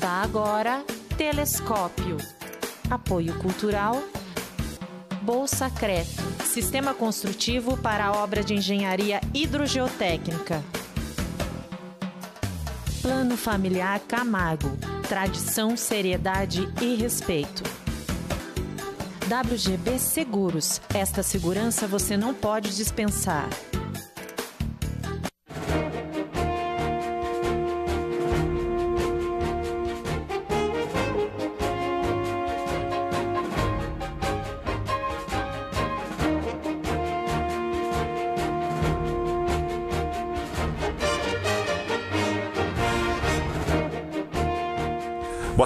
Está agora Telescópio. Apoio Cultural. Bolsa Creto. Sistema construtivo para a obra de engenharia hidrogeotécnica. Plano Familiar Camargo. Tradição, seriedade e respeito. WGB Seguros. Esta segurança você não pode dispensar.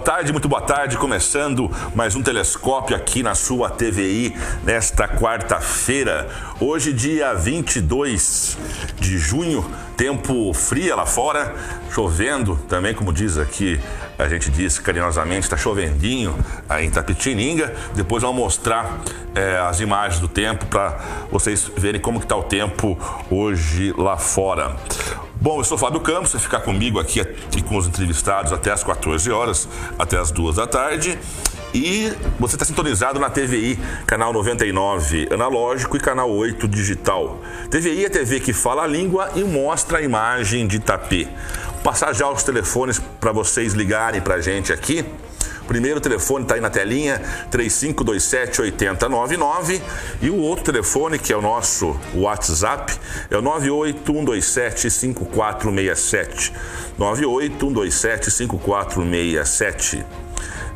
Tarde, muito boa tarde. Começando mais um telescópio aqui na sua TVI nesta quarta-feira. Hoje, dia 22 de junho, tempo frio lá fora, chovendo também, como diz aqui, a gente diz carinhosamente, está chovendinho aí em Tapetininga. Depois vamos mostrar é, as imagens do tempo para vocês verem como que está o tempo hoje lá fora. Bom, eu sou Fábio Campos, você ficar comigo aqui, aqui com os entrevistados até as 14 horas, até as 2 da tarde. E você está sintonizado na TVI, canal 99 analógico e canal 8 digital. TVI é TV que fala a língua e mostra a imagem de Itapê. Vou passar já os telefones para vocês ligarem para a gente aqui. Primeiro telefone está aí na telinha, 3527 8099. E o outro telefone, que é o nosso WhatsApp, é o 98127 5467. 98127 5467.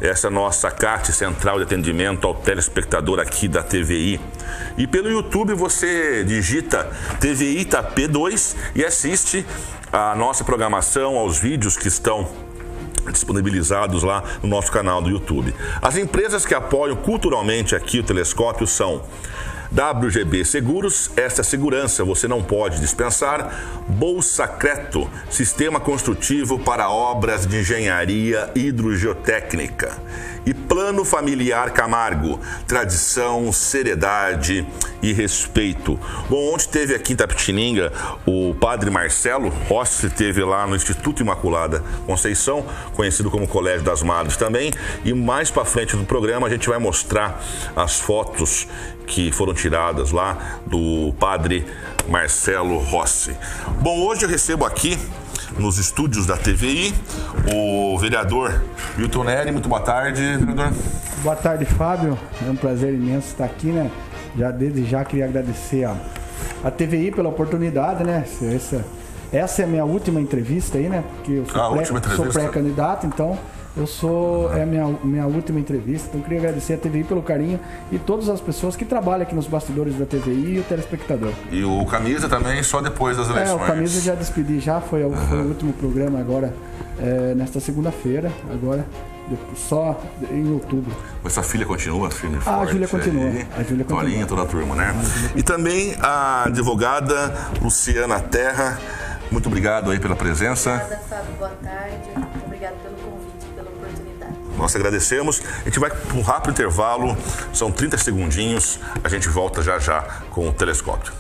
Essa é a nossa CAT Central de Atendimento ao Telespectador aqui da TVI. E pelo YouTube você digita TVI Itapê 2 e assiste a nossa programação, aos vídeos que estão disponibilizados lá no nosso canal do YouTube. As empresas que apoiam culturalmente aqui o telescópio são WGB Seguros, essa segurança você não pode dispensar. Bolsa Creto, sistema construtivo para obras de engenharia hidrogeotécnica. E Plano Familiar Camargo, tradição, seriedade e respeito. Bom, ontem teve aqui em Tapetininga o padre Marcelo Rossi, teve lá no Instituto Imaculada Conceição, conhecido como Colégio das Madres também. E mais para frente no programa a gente vai mostrar as fotos que foram tiradas lá do padre Marcelo Rossi. Bom, hoje eu recebo aqui nos estúdios da TVI o vereador Milton Neri. Muito boa tarde, vereador. Boa tarde, Fábio. É um prazer imenso estar aqui, né? Já desde já queria agradecer a, a TVI pela oportunidade, né? Essa, essa é a minha última entrevista aí, né? Porque eu sou Ah, última pré- pré-candidato, então eu sou é a minha, minha última entrevista. Então eu queria agradecer a TVI pelo carinho e todas as pessoas que trabalham aqui nos bastidores da TVI e o telespectador. E o Camisa também só depois das É, eleições. o Camisa já despedi já, foi, o- foi o último programa agora, é, nesta segunda-feira, agora, só em outubro. Essa filha continua firme e Ah, a. Júlia continua. aí. A Júlia continua. Tolinha, toda a turma, né? E também a advogada Luciana Terra. Muito obrigado aí pela presença. Obrigada, Fábio. Boa tarde. Obrigado pelo Nós agradecemos. A gente vai para um rápido intervalo, são 30 segundinhos. A gente volta já já com o telescópio.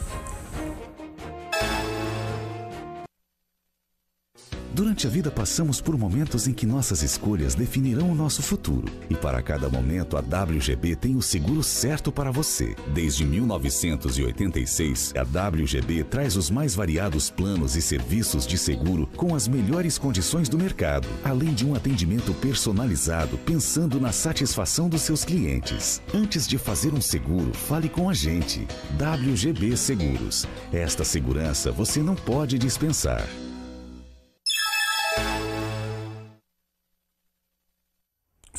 Durante a vida passamos por momentos em que nossas escolhas definirão o nosso futuro. E para cada momento, a WGB tem o seguro certo para você. Desde 1986, a WGB traz os mais variados planos e serviços de seguro com as melhores condições do mercado, além de um atendimento personalizado pensando na satisfação dos seus clientes. Antes de fazer um seguro, fale com a gente. WGB Seguros. Esta segurança você não pode dispensar.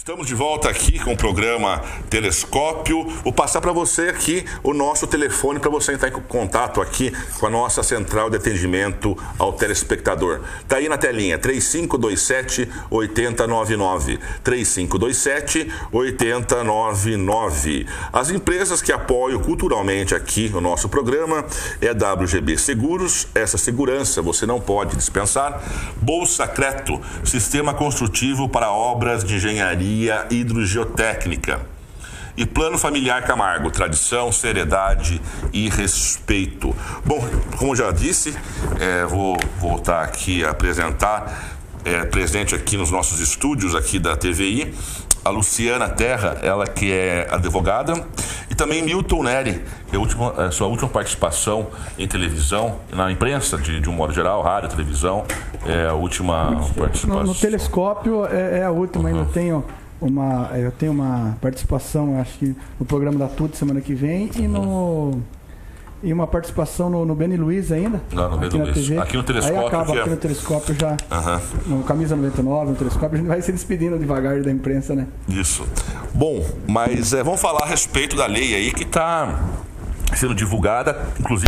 Estamos de volta aqui com o programa Telescópio. Vou passar para você aqui o nosso telefone para você entrar em contato aqui com a nossa central de atendimento ao telespectador. Tá aí na telinha 3527 8099. 3527 8099. As empresas que apoiam culturalmente aqui o nosso programa é WGB Seguros. Essa segurança você não pode dispensar. Bolsa Creto, sistema construtivo para obras de engenharia hidrogeotécnica. E Plano Familiar Camargo, tradição, seriedade e respeito. Bom, como já disse, é, vou voltar aqui a apresentar é, presente aqui nos nossos estúdios aqui da TVI, a Luciana Terra, ela que é advogada, e também Milton Neri, que é a, última, a sua última participação em televisão, na imprensa de, de um modo geral, rádio, televisão, é a última participação. No, no telescópio é, é, a última, Uhum. ainda tenho uma, eu tenho uma participação, acho que no programa da TUT semana que vem e no e uma participação no, no Beni Luiz ainda. Lá no aqui Beni Luiz. TV. Aqui no telescópio, Aí acaba que é- aqui no telescópio já, Aham. no Camisa 99, no telescópio, a gente vai se despedindo devagar da imprensa, né? Isso. Bom, mas é, vamos falar a respeito da lei aí que está sendo divulgada, inclusive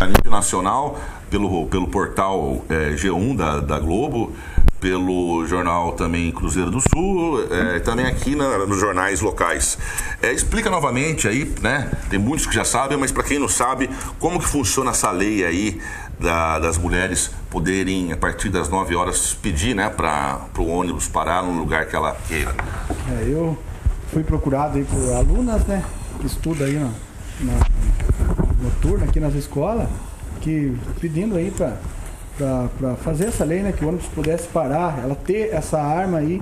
a nível nacional, pelo, pelo portal é, G1 da, da Globo, pelo jornal também Cruzeiro do Sul, é, também aqui na- nos jornais locais. É, explica novamente aí, né? Tem muitos que já sabem, mas para quem não sabe, como que funciona essa lei aí da- das mulheres poderem, a partir das 9 horas, pedir né, para o ônibus parar no lugar que ela queira. É, eu fui procurado aí por alunas, né? Que estudam aí na, na noturna aqui nas escolas, que pedindo aí pra, pra fazer essa lei, né? Que o ônibus pudesse parar, ela ter essa arma aí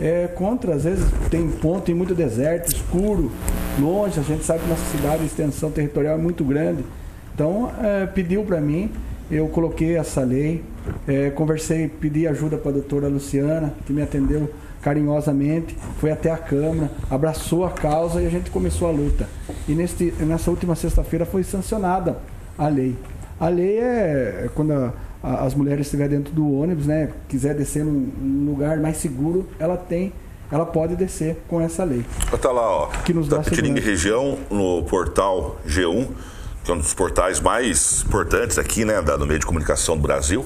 é, contra, às vezes tem ponto em muito deserto, escuro, longe, a gente sabe que nossa cidade, a extensão territorial é muito grande. Então, é, pediu para mim, eu coloquei essa lei, é, conversei, pedi ajuda para a doutora Luciana, que me atendeu carinhosamente, foi até a Câmara, abraçou a causa e a gente começou a luta. E neste, nessa última sexta-feira foi sancionada a lei. A lei é quando a- a- as mulheres estiverem dentro do ônibus, né, quiser descer num, num lugar mais seguro, ela tem, ela pode descer com essa lei. Tá lá, ó. Que nos da dá Petininga segurança. região, no portal G1, que é um dos portais mais importantes aqui, né, da- do meio de comunicação do Brasil.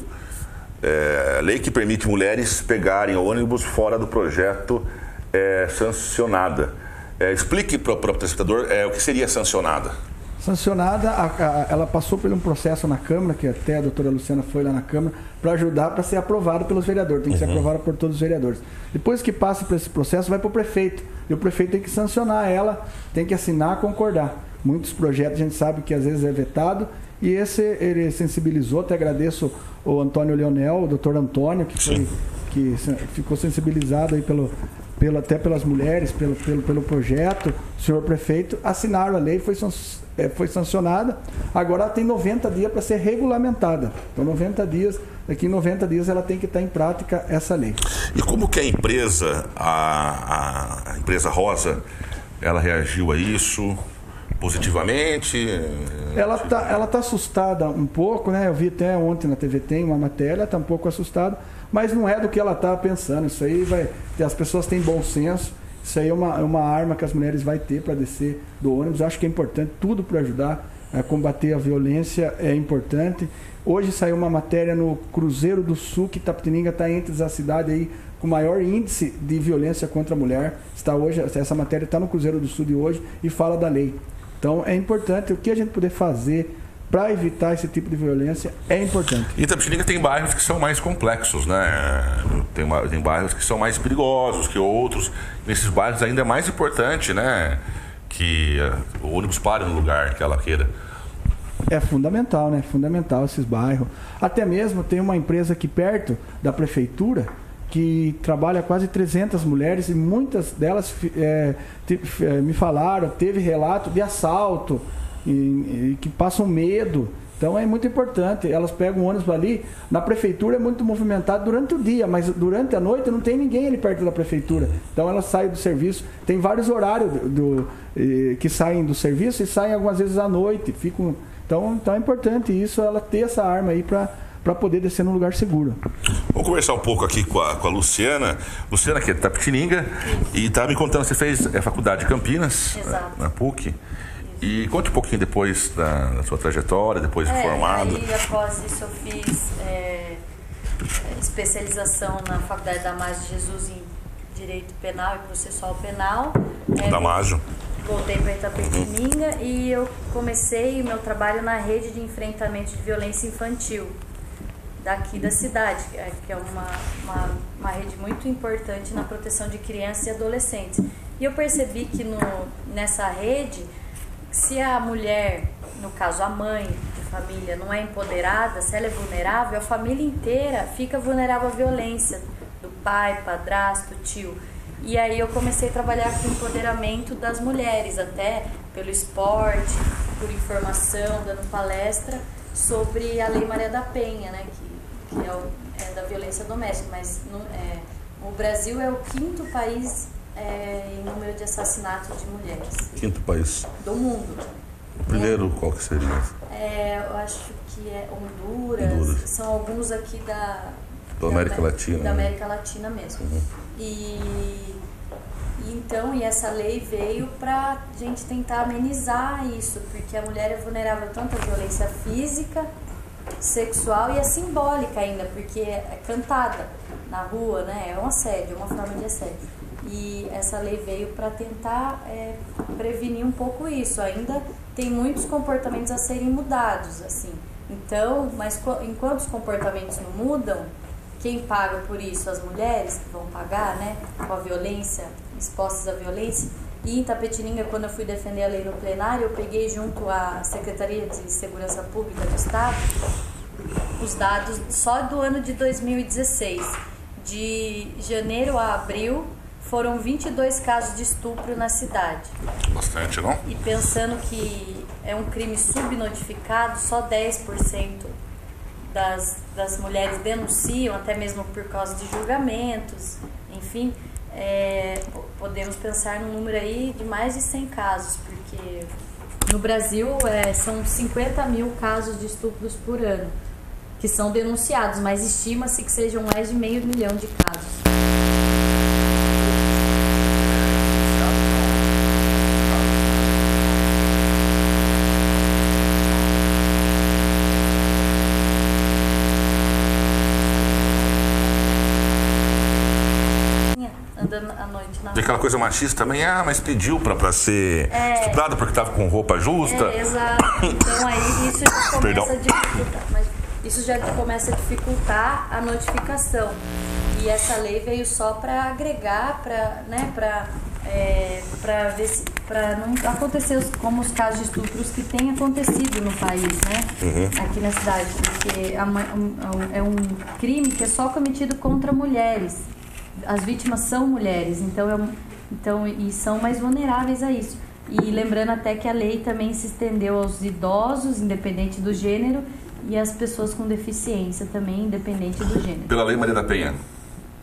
É, lei que permite mulheres pegarem ônibus fora do projeto é, sancionada. É, explique para o telespectador é, o que seria sancionada. Sancionada, a- a- ela passou por um processo na Câmara, que até a doutora Luciana foi lá na Câmara, para ajudar para ser aprovada pelos vereadores. Tem que ser aprovada por todos os vereadores. Depois que passa por esse processo, vai para o prefeito. E o prefeito tem que sancionar ela, tem que assinar, concordar. Muitos projetos a gente sabe que às vezes é vetado. E esse ele sensibilizou, até agradeço o Antônio Leonel, o doutor Antônio, que, foi, que ficou sensibilizado aí pelo, pelo, até pelas mulheres, pelo, pelo, pelo projeto, o senhor prefeito, assinaram a lei, foi, eh, foi sancionada, agora ela tem 90 dias para ser regulamentada. Então 90 dias, daqui em 90 dias ela tem que estar em prática essa lei. E como que a empresa, a, a empresa Rosa, ela reagiu a isso positivamente? Ela tá, ela tá assustada um pouco, né? Eu vi até ontem na TV tem uma matéria, ela tá um pouco assustada, mas não é do que ela tá pensando. Isso aí vai, as pessoas têm bom senso. Isso aí é uma, é uma arma que as mulheres vai ter para descer do ônibus. Acho que é importante tudo para ajudar a combater a violência é importante. Hoje saiu uma matéria no Cruzeiro do Sul que Tapetininga está entre as cidades aí com maior índice de violência contra a mulher. Está hoje essa matéria está no Cruzeiro do Sul de hoje e fala da lei. Então é importante o que a gente puder fazer para evitar esse tipo de violência é importante. E Itapetininga tem bairros que são mais complexos, né? Tem, uma- tem bairros que são mais perigosos que outros. Nesses bairros ainda é mais importante, né? Que eh, o ônibus pare no lugar que ela queira. É fundamental, né? Fundamental esses bairros. Até mesmo tem uma empresa aqui perto da prefeitura que trabalha quase 300 mulheres e muitas delas é, te- é, me falaram, teve relato de assalto e, e que passam medo. Então é muito importante. Elas pegam o ônibus ali. Na prefeitura é muito movimentado durante o dia, mas durante a noite não tem ninguém ali perto da prefeitura. Então elas saem do serviço. Tem vários horários do, do, eh, que saem do serviço e saem algumas vezes à noite. Ficam, então, então é importante isso, ela ter essa arma aí para poder descer num lugar seguro. Vamos conversar um pouco aqui com a, com a Luciana. Luciana, que é de Tapetininga, e tá me contando, você fez a faculdade de Campinas, Exato. na PUC. E conte um pouquinho depois da, da sua trajetória, depois de É, formado. Aí, após isso, eu fiz é, especialização na Faculdade da Damásio de Jesus em Direito Penal e Processual Penal. É, Damásio. Voltei para Itapetininga e eu comecei o meu trabalho na rede de enfrentamento de violência infantil daqui da cidade, que é- que é uma, uma, uma rede muito importante na proteção de crianças e adolescentes. E eu percebi que no, nessa rede, se a mulher, no caso a mãe de família, não é empoderada, se ela é vulnerável, a família inteira fica vulnerável à violência, pai, padrasto, tio. E aí eu comecei a trabalhar com o empoderamento das mulheres, até pelo esporte, por informação, dando palestra sobre a Lei Maria da Penha, né, que, que é, o, é, da violência doméstica, mas é, o Brasil é o quinto país é, em número de assassinatos de mulheres. Quinto país. Do mundo. O primeiro, qual que seria? É, eu acho que é Honduras, Honduras. são alguns aqui da, da América Latina. Da né? América Latina mesmo. Uhum. E, e, então, e essa lei veio para a gente tentar amenizar isso, porque a mulher é vulnerável tanto à violência física, sexual e a simbólica ainda, porque é cantada na rua, né? É um assédio, é uma forma de assédio. E essa lei veio para tentar é, prevenir um pouco isso. Ainda tem muitos comportamentos a serem mudados, assim. Então, mas enquanto os comportamentos não mudam, quem paga por isso? As mulheres que vão pagar, né? Com a violência, expostas à violência. E em Tapetininga, quando eu fui defender a lei no plenário, eu peguei junto à Secretaria de Segurança Pública do Estado os dados só do ano de 2016. De janeiro a abril, foram 22 casos de estupro na cidade. Bastante, não? E pensando que é um crime subnotificado, só 10% das, das mulheres denunciam, até mesmo por causa de julgamentos, enfim, é, podemos pensar num número aí de mais de 100 casos, porque no Brasil é, são 50 mil casos de estupros por ano que são denunciados, mas estima-se que sejam mais de meio milhão de casos. De aquela coisa machista também, ah, mas pediu pra, pra ser é, estuprada porque tava com roupa justa. É, exato. Então aí isso já começa Perdão. a dificultar. Mas isso já começa a dificultar a notificação. E essa lei veio só para agregar, para né, pra, é, para ver se para não acontecer como os casos de estupros que têm acontecido no país, né? Uhum. Aqui na cidade, porque é um crime que é só cometido contra mulheres as vítimas são mulheres, então, é, então e são mais vulneráveis a isso. E lembrando até que a lei também se estendeu aos idosos, independente do gênero, e às pessoas com deficiência também, independente do gênero. Pela Lei Maria da Penha?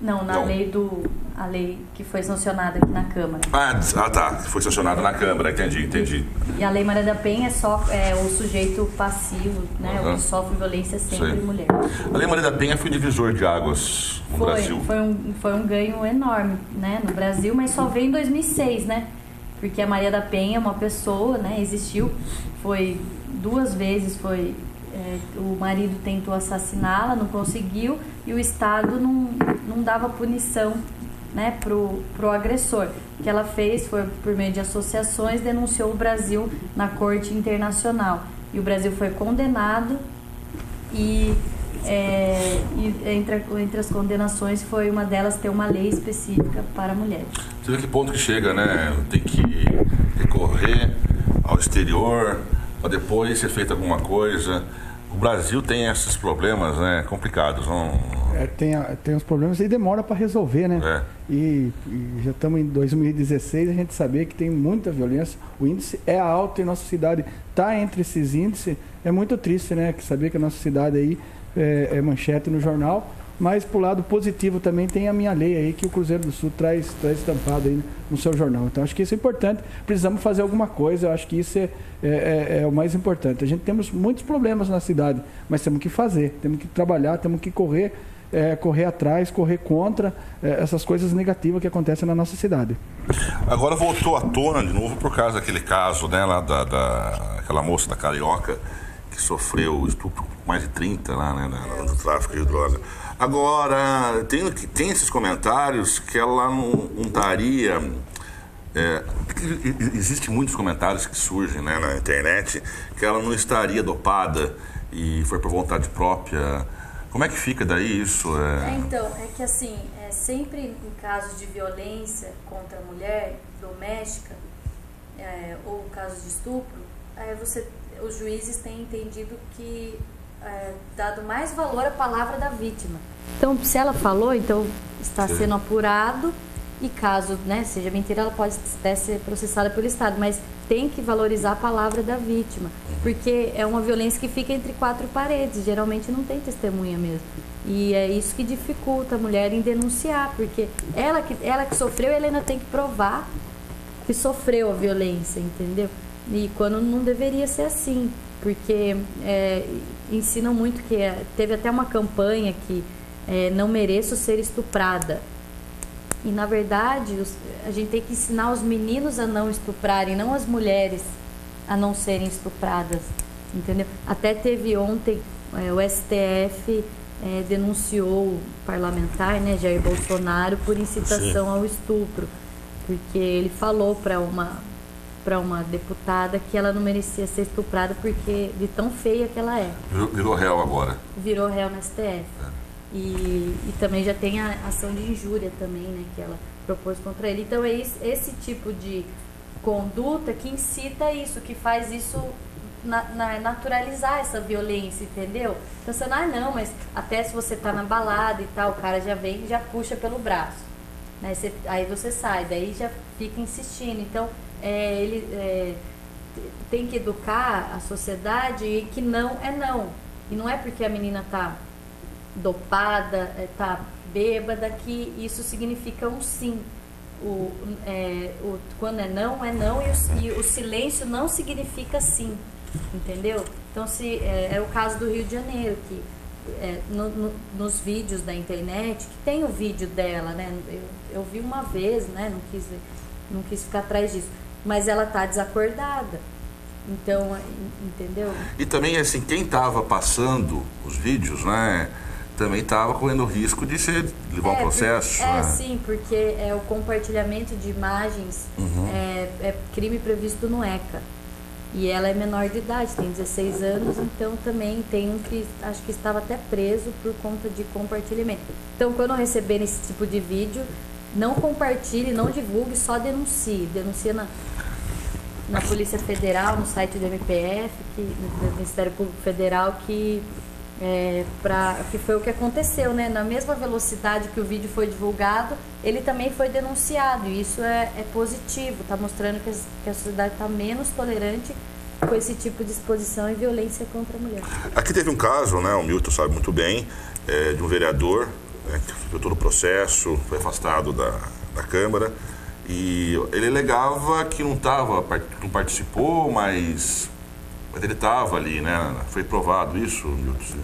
Não, na Não. lei do. A lei que foi sancionada aqui na Câmara. Ah, ah tá. Foi sancionada na Câmara, entendi, entendi. E a Lei Maria da Penha é só é, o sujeito passivo, né? Uhum. O que sofre violência sempre Sim. mulher. A Lei Maria da Penha foi divisor de águas no foi, Brasil. Foi um, foi um ganho enorme, né? No Brasil, mas só veio em 2006, né? Porque a Maria da Penha é uma pessoa, né? Existiu, foi duas vezes, foi é, o marido tentou assassiná-la, não conseguiu, e o Estado não, não dava punição né, pro, pro agressor. O que ela fez foi, por meio de associações, denunciou o Brasil na Corte Internacional. E o Brasil foi condenado e, é, e entre, entre as condenações foi uma delas ter uma lei específica para mulheres. Você vê que ponto que chega, né? Tem que recorrer ao exterior para depois ser feita alguma coisa. O Brasil tem esses problemas né, complicados. Não... É, tem, tem os problemas e demora para resolver, né? É. E, e, já estamos em 2016, a gente saber que tem muita violência. O índice é alto e nossa cidade está entre esses índices. É muito triste, né? Saber que a nossa cidade aí é, é manchete no jornal mas pro lado positivo também tem a minha lei aí que o Cruzeiro do Sul traz, traz estampado aí no seu jornal. Então acho que isso é importante. Precisamos fazer alguma coisa. Eu acho que isso é, é, é, é o mais importante. A gente temos muitos problemas na cidade, mas temos que fazer, temos que trabalhar, temos que correr, é, correr atrás, correr contra é, essas coisas negativas que acontecem na nossa cidade. Agora voltou à tona de novo por causa daquele caso, né, lá da, da aquela moça da Carioca que sofreu estupro mais de 30 lá, né, no tráfico de droga. Agora, tem, tem esses comentários que ela não, não estaria. É, Existem muitos comentários que surgem né, na internet que ela não estaria dopada e foi por vontade própria. Como é que fica daí isso? É... É, então, é que assim, é, sempre em casos de violência contra a mulher doméstica é, ou casos de estupro, é, você, os juízes têm entendido que é, dado mais valor à palavra da vítima. Então, se ela falou, então está Sim. sendo apurado e caso né, seja mentira, ela pode até ser processada pelo Estado, mas tem que valorizar a palavra da vítima, porque é uma violência que fica entre quatro paredes, geralmente não tem testemunha mesmo. E é isso que dificulta a mulher em denunciar, porque ela que, ela que sofreu, ela ainda tem que provar que sofreu a violência, entendeu? E quando não deveria ser assim, porque é, ensinam muito que é, teve até uma campanha que é, não mereço ser estuprada. E na verdade os- a gente tem que ensinar os meninos a não estuprarem, não as mulheres a não serem estupradas, entendeu? Até teve ontem é, o STF é, denunciou o parlamentar, né, Jair Bolsonaro, por incitação ao estupro, porque ele falou para uma para uma deputada que ela não merecia ser estuprada porque de tão feia que ela é Virou, virou réu agora. virou réu no STF. E, e também já tem a ação de injúria também, né, que ela propôs contra ele. Então é esse, esse tipo de conduta que incita isso, que faz isso na- na- naturalizar essa violência, entendeu? Então não, ah, não, mas até se você tá na balada e tal, o cara já vem e já puxa pelo braço. Né? Você- aí você sai, daí já fica insistindo. Então, é, ele é, tem que educar a sociedade e que não é não. E não é porque a menina tá dopada, é, tá bêbada, que isso significa um sim. O, é, o, quando é não, é não, e o, e o silêncio não significa sim. Entendeu? Então, se é, é o caso do Rio de Janeiro, que é, no- no- nos vídeos da internet, que tem o vídeo dela, né? Eu, eu vi uma vez, né? Não quis, não quis ficar atrás disso. Mas ela tá desacordada. Então, en- entendeu? E também, assim, quem estava passando os vídeos, né? Também estava correndo o risco de ser, levar um É, processo. por- É, né? sim, porque é, o compartilhamento de imagens Uhum. é, é crime previsto no ECA. E ela é menor de idade, tem 16 anos, então também tem um que acho que estava até preso por conta de compartilhamento. Então, quando receber esse tipo de vídeo, não compartilhe, não divulgue, só denuncie. Denuncia na, na Polícia Federal, no site do MPF, que, do Ministério Público Federal, que, é, pra, que foi o que aconteceu, né? Na mesma velocidade que o vídeo foi divulgado, ele também foi denunciado. E isso é, é positivo, está mostrando que, que a sociedade está menos tolerante com esse tipo de exposição e violência contra a mulher. Aqui teve um caso, né? O Milton sabe muito bem, é, de um vereador né, que foi todo o processo, foi afastado da, da Câmara. E ele alegava que não tava, não participou, mas, mas ele estava ali, né? Foi provado isso, Milton. Você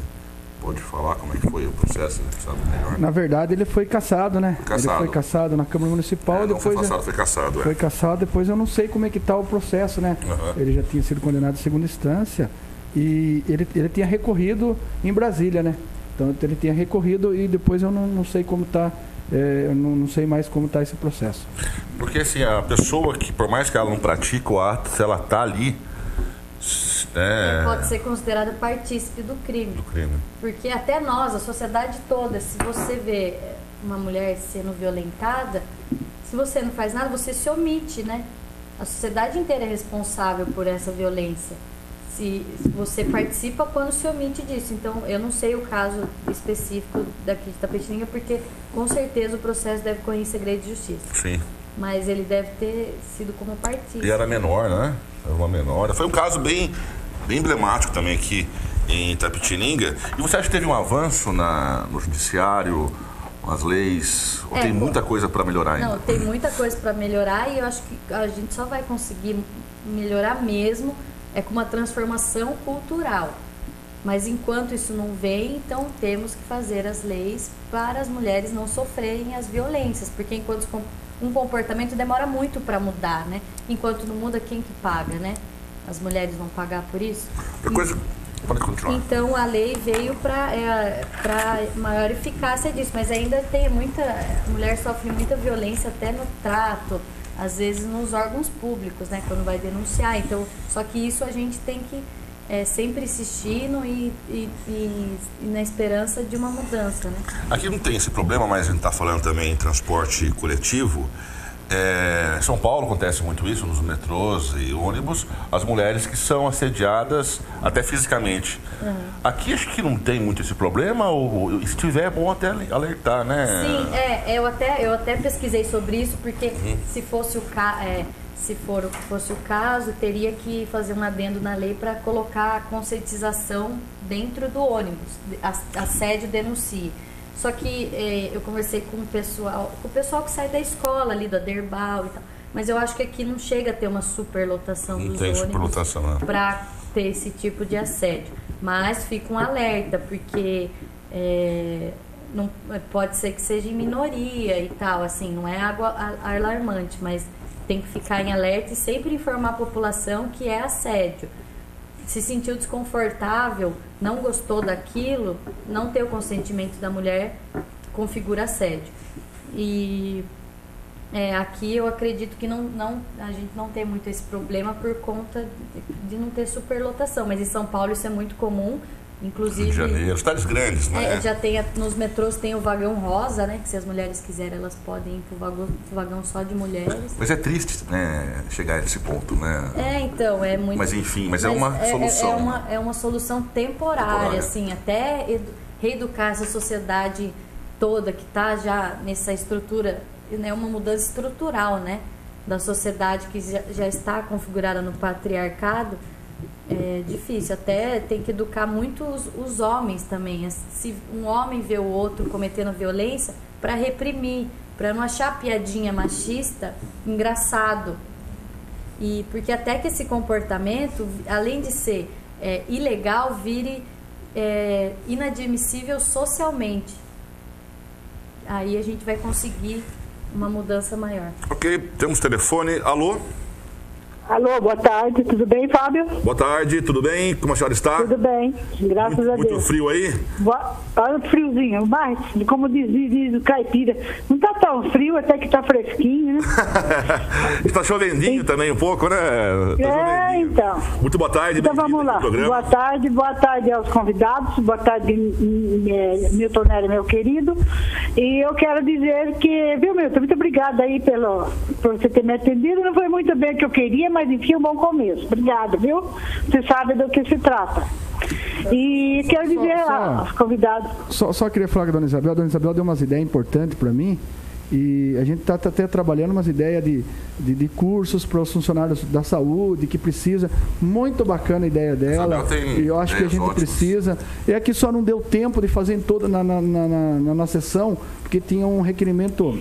pode falar como é que foi o processo, sabe melhor? Na verdade, ele foi caçado, né? Caçado. Ele foi caçado na Câmara Municipal. É, foi depois afastado, foi caçado. foi É. caçado, depois eu não sei como é que está o processo, né? Aham. Ele já tinha sido condenado em segunda instância e ele, ele tinha recorrido em Brasília, né? Então ele tinha recorrido e depois eu não, não sei como está, eu não, não sei mais como está esse processo. Porque assim, a pessoa que, por mais que ela não pratique o ato, se ela tá ali, s- é, Pode ser considerada partícipe do crime. do crime. Porque até nós, a sociedade toda, se você vê uma mulher sendo violentada, se você não faz nada, você se omite, né? A sociedade inteira é responsável por essa violência. Se você participa quando se omite disso. Então, eu não sei o caso específico daqui de Tapetininga, porque com certeza o processo deve correr em segredo de justiça. Sim. Mas ele deve ter sido como E partícipe. era menor, né? Era uma menor. Foi um caso bem, bem emblemático também aqui em Itapetininga. E você acha que teve um avanço na, no judiciário, as leis? Ou É, tem muita coisa para melhorar ainda? Não, tem muita coisa para melhorar e eu acho que a gente só vai conseguir melhorar mesmo é com uma transformação cultural. Mas enquanto isso não vem, então temos que fazer as leis para as mulheres não sofrerem as violências, porque enquanto um comportamento demora muito para mudar, né? Enquanto não muda, quem que paga, né? As mulheres vão pagar por isso? Outra coisa. Pode continuar. Então a lei veio para para maior eficácia disso, mas ainda tem muita a mulher sofre muita violência até no trato, às vezes nos órgãos públicos, né, quando vai denunciar. Então, só que isso a gente tem que é, sempre insistindo e, e, e- e na esperança de uma mudança, né? Aqui não tem esse problema, mas a gente está falando também em transporte coletivo. É, São Paulo acontece muito isso nos metrôs e ônibus, as mulheres que são assediadas até fisicamente. Uhum. Aqui acho que não tem muito esse problema, ou, se tiver é bom até alertar, né? Sim, é, eu até, eu até pesquisei sobre isso, porque uhum. se fosse o caso. É, se for, fosse o caso, teria que fazer um adendo na lei para colocar a conscientização dentro do ônibus, assédio denuncie. Só que é, eu conversei com o pessoal, com o pessoal que sai da escola ali, do Aderbal e tal. Mas eu acho que aqui não chega a ter uma superlotação não dos tem ônibus né? para ter esse tipo de assédio. Mas fica um alerta, porque é, não, pode ser que seja em minoria e tal, assim, não é água alarmante, mas tem que ficar em alerta e sempre informar a população que é assédio se sentiu desconfortável, não gostou daquilo, não ter o consentimento da mulher configura assédio. E é, aqui eu acredito que não, não, a gente não tem muito esse problema por conta de, de não ter superlotação, mas em São Paulo isso é muito comum Inclusive. Rio de Janeiro, cidades grandes, né? É, já tem, nos metrôs tem o vagão rosa, né? Que se as mulheres quiserem, elas podem ir pro vagão, pro vagão só de mulheres. Mas é triste, né? Chegar a esse ponto, né? É, então, é muito. Mas enfim, mas, é mas é uma é, solução. É, uma, é uma solução temporária, temporária. assim, até reeducar essa sociedade toda que está já nessa estrutura, né? Uma mudança estrutural, né? Da sociedade que já, já está configurada no patriarcado é difícil. Até tem que educar muito os, os homens também. Se um homem vê o outro cometendo violência, para reprimir, para não achar piadinha machista engraçado. E porque até que esse comportamento, além de ser é, ilegal, vire é, inadmissível socialmente. Aí a gente vai conseguir uma mudança maior. Ok, temos telefone. Alô? Alô, boa tarde, tudo bem, Fábio? Boa tarde, tudo bem? Como a senhora está? Tudo bem, graças muito, a Deus. Muito frio aí? Boa, olha o friozinho, mas, como diz, diz, o caipira, não está tão frio, até que está fresquinho, né? está chovendinho Sim. também um pouco, né? Tá é, então. Muito boa tarde, Então vamos lá, boa tarde, boa tarde aos convidados, boa tarde, Milton Nery, meu querido, e eu quero dizer que, viu, Milton, muito obrigada aí pelo, por você ter me atendido, não foi muito bem o que eu queria, mas enfim, um bom começo. Obrigada, viu? Você sabe do que se trata. E quero dizer só, aos convidados. Só, só queria falar com a dona Isabel. A dona Isabel deu umas ideias importantes para mim. E a gente está tá até trabalhando umas ideias de, de, de cursos para os funcionários da saúde que precisa. Muito bacana a ideia dela. E eu acho que a gente ótimas. precisa. É que só não deu tempo de fazer em toda na, na, na, na, na sessão, porque tinha um requerimento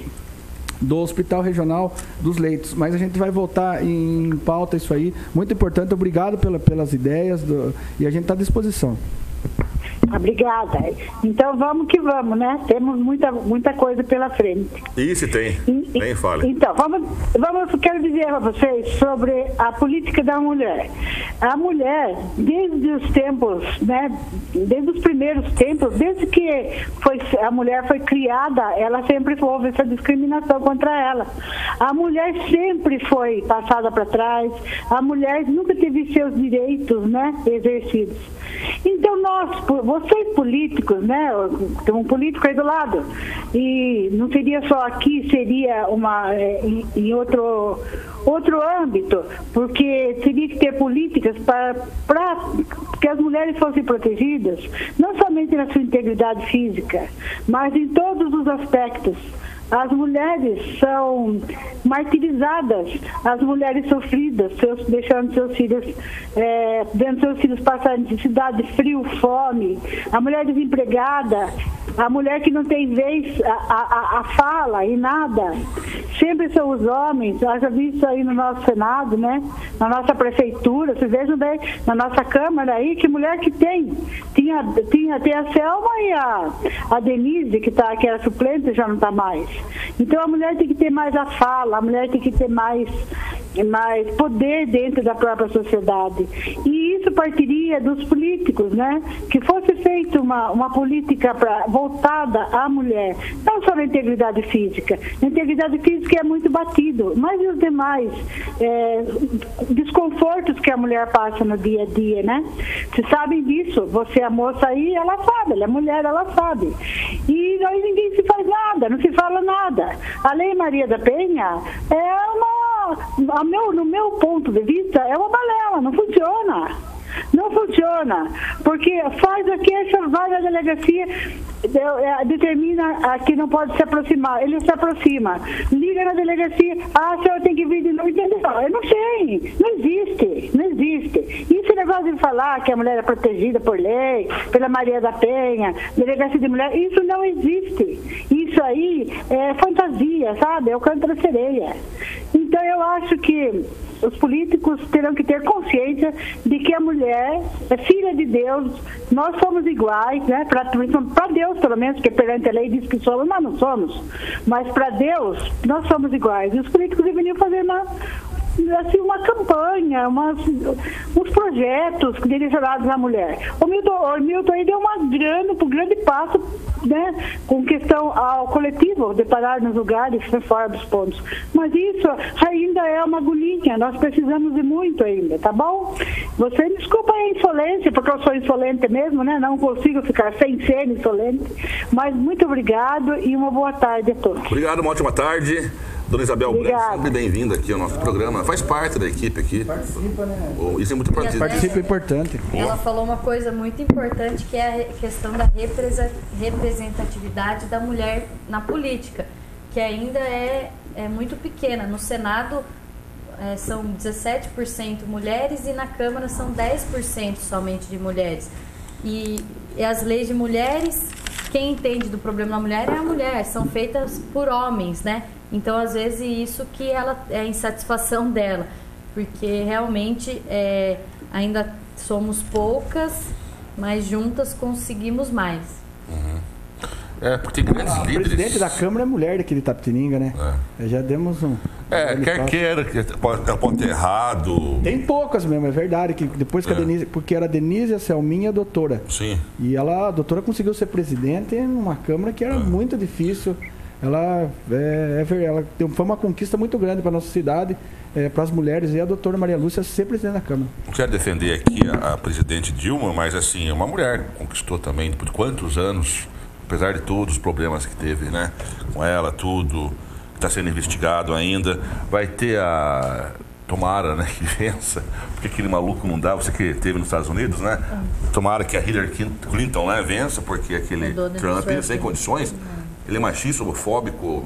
do Hospital Regional dos Leitos. Mas a gente vai voltar em pauta isso aí. Muito importante. Obrigado pela, pelas ideias do, e a gente está à disposição. Obrigada. Então vamos que vamos, né? Temos muita, muita coisa pela frente. Isso tem. E, Nem fale. Então, vamos, vamos, quero dizer a vocês sobre a política da mulher. A mulher, desde os tempos, né? Desde os primeiros tempos, desde que foi, a mulher foi criada, ela sempre houve essa discriminação contra ela. A mulher sempre foi passada para trás, a mulher nunca teve seus direitos, né? Exercidos. Então nós, vocês políticos, né? Tem um político aí do lado. E não seria só aqui, seria uma é, em, em outro outro âmbito, porque teria que ter políticas para, para que as mulheres fossem protegidas, não somente na sua integridade física, mas em todos os aspectos as mulheres são martirizadas, as mulheres sofridas, seus, deixando seus filhos, é, vendo seus filhos passar necessidade, frio, fome, a mulher desempregada, a mulher que não tem vez a, a, a fala e nada. Sempre são os homens, vi isso aí no nosso Senado, né? Na nossa prefeitura, vocês vejam bem, na nossa Câmara aí, que mulher que tem. Tinha, tinha, tem a Selma e a, a Denise, que, tá, que era suplente, já não está mais. Então a mulher tem que ter mais a fala, a mulher tem que ter mais mais poder dentro da própria sociedade. E isso partiria dos políticos, né? Que fosse feita uma, uma política pra, voltada à mulher, não só na integridade física. A integridade física é muito batido, mas e os demais é, desconfortos que a mulher passa no dia a dia, né? Vocês sabem disso, você é moça aí, ela sabe, ela é mulher, ela sabe. E aí ninguém se faz nada, não se fala nada. A Lei Maria da Penha é uma, meu, no meu ponto de vista, é uma balela, não funciona. Não funciona, porque faz a queixa, vai na delegacia, determina que não pode se aproximar. Ele se aproxima, liga na delegacia, ah, senhor tem que vir de novo, entendeu? Eu não sei, não existe, não existe. E esse negócio de falar que a mulher é protegida por lei, pela Maria da Penha, delegacia de mulher, isso não existe. Isso aí é fantasia, sabe? É o canto da sereia. Então eu acho que os políticos terão que ter consciência de que a mulher é filha de Deus, nós somos iguais, né? Para Deus, pelo menos, porque perante a lei diz que somos, nós não somos. Mas para Deus, nós somos iguais. E os políticos deveriam fazer uma, assim, uma campanha, umas, uns projetos direcionados à mulher. O Milton, o Milton aí deu uma grande, um grande passo né, com questão ao coletivo, de parar nos lugares fora dos pontos. Mas isso ainda é uma agulhinha, nós precisamos de muito ainda, tá bom? Você desculpa a insolência, porque eu sou insolente mesmo, né? Não consigo ficar sem ser insolente. Mas muito obrigado e uma boa tarde a todos. Obrigado, uma ótima tarde. Dona Isabel Branco, sempre bem-vinda aqui ao nosso programa. Faz parte da equipe aqui. Participa, né? Isso é muito importante. Participa é importante. Ela falou uma coisa muito importante que é a questão da representatividade da mulher na política, que ainda é, é muito pequena. No Senado é, são 17% mulheres e na Câmara são 10% somente de mulheres. E, e as leis de mulheres, quem entende do problema da mulher é a mulher, são feitas por homens, né? Então, às vezes, isso que ela é a insatisfação dela, porque realmente é, ainda somos poucas, mas juntas conseguimos mais. Uhum. É, porque tem grandes ah, líderes. O presidente da Câmara é mulher daquele Tapetininga, né? É. Já demos um. É, quer queira, ela pode ter errado. Tem poucas mesmo, é verdade. Que depois que é. a Denise. Porque era a Denise, a Selminha e a doutora. Sim. E ela, a doutora conseguiu ser presidente numa Câmara que era é. muito difícil ela, é, é, ela foi uma conquista muito grande para a nossa cidade, é, para as mulheres, e a doutora Maria Lúcia ser presidente da Câmara. Não quero defender aqui a, a, presidente Dilma, mas assim, é uma mulher conquistou também, por quantos anos, apesar de todos os problemas que teve, né? Com ela, tudo, está sendo investigado ainda. Vai ter a. Tomara, né, que vença, porque aquele maluco não dá, você que teve nos Estados Unidos, né? Tomara que a Hillary Clinton né, vença, porque aquele Trump, sem condições. Ele é machista, homofóbico,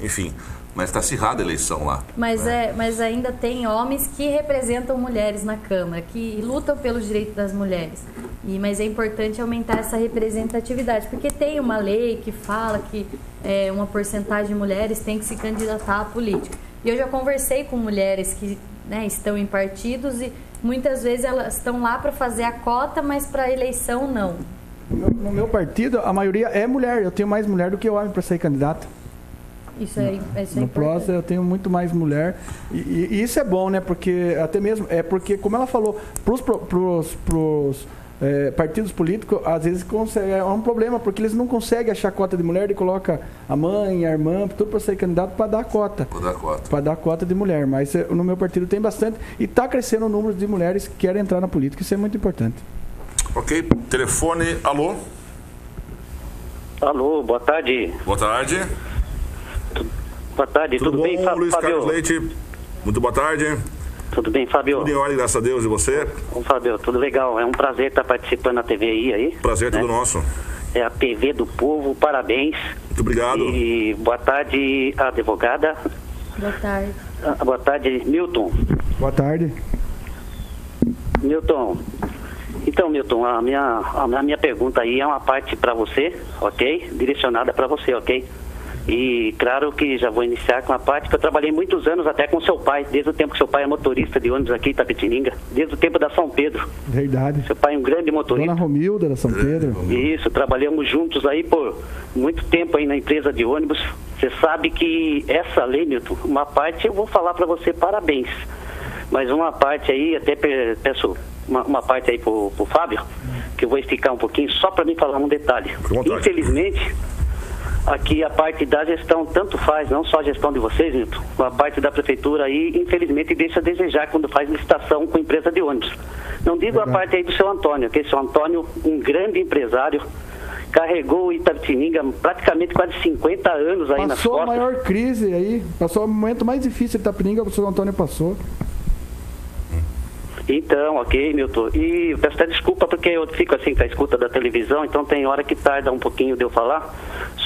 enfim. Mas está acirrada a eleição lá. Mas, né? é, mas ainda tem homens que representam mulheres na Câmara, que lutam pelos direitos das mulheres. E, mas é importante aumentar essa representatividade, porque tem uma lei que fala que é, uma porcentagem de mulheres tem que se candidatar à política. E eu já conversei com mulheres que né, estão em partidos e muitas vezes elas estão lá para fazer a cota, mas para a eleição não. No meu partido, a maioria é mulher. Eu tenho mais mulher do que homem para ser candidato. Isso é, isso é no PROS eu tenho muito mais mulher. E, e, e, isso é bom, né? Porque até mesmo, é porque, como ela falou, para os é, partidos políticos, às vezes consegue, é um problema, porque eles não conseguem achar cota de mulher e coloca a mãe, a irmã, tudo para ser candidato para dar cota. Para dar cota. Para dar cota de mulher. Mas é, no meu partido tem bastante. E está crescendo o número de mulheres que querem entrar na política. Isso é muito importante. Ok, telefone, alô? Alô, boa tarde. Boa tarde. Boa tarde, tudo, tudo bom, bem, Fábio? Luiz Carlos Leite, muito boa tarde. Tudo bem, Fábio? Tudo em ordem, graças a Deus, e você? Bom, Fábio, tudo legal, é um prazer estar participando da TVI aí. Prazer né? tudo nosso. É a TV do Povo, parabéns. Muito obrigado. E boa tarde, advogada. Boa tarde. Ah, boa tarde, Milton. Boa tarde. Milton, então, Milton, a minha, a minha pergunta aí é uma parte para você, ok? Direcionada para você, ok? E claro que já vou iniciar com a parte que eu trabalhei muitos anos até com seu pai, desde o tempo que seu pai é motorista de ônibus aqui em Tapetininga, desde o tempo da São Pedro. Verdade. Seu pai é um grande motorista. Dona Romilda da São Pedro. Isso, trabalhamos juntos aí por muito tempo aí na empresa de ônibus. Você sabe que essa lei, Milton, uma parte eu vou falar para você parabéns. Mas uma parte aí, até pe- peço uma, uma parte aí pro, pro Fábio, que eu vou esticar um pouquinho só para me falar um detalhe. Infelizmente, aqui a parte da gestão tanto faz, não só a gestão de vocês, Milton, a parte da prefeitura aí, infelizmente, deixa a desejar quando faz licitação com empresa de ônibus. Não digo a parte aí do seu Antônio, que seu Antônio, um grande empresário, carregou Itapetininga praticamente quase 50 anos aí nas Passou a maior crise aí, passou o momento mais difícil de Itapetininga, o senhor Antônio passou. Então, ok, Milton. E eu peço até desculpa porque eu fico assim com a escuta da televisão, então tem hora que tarda um pouquinho de eu falar.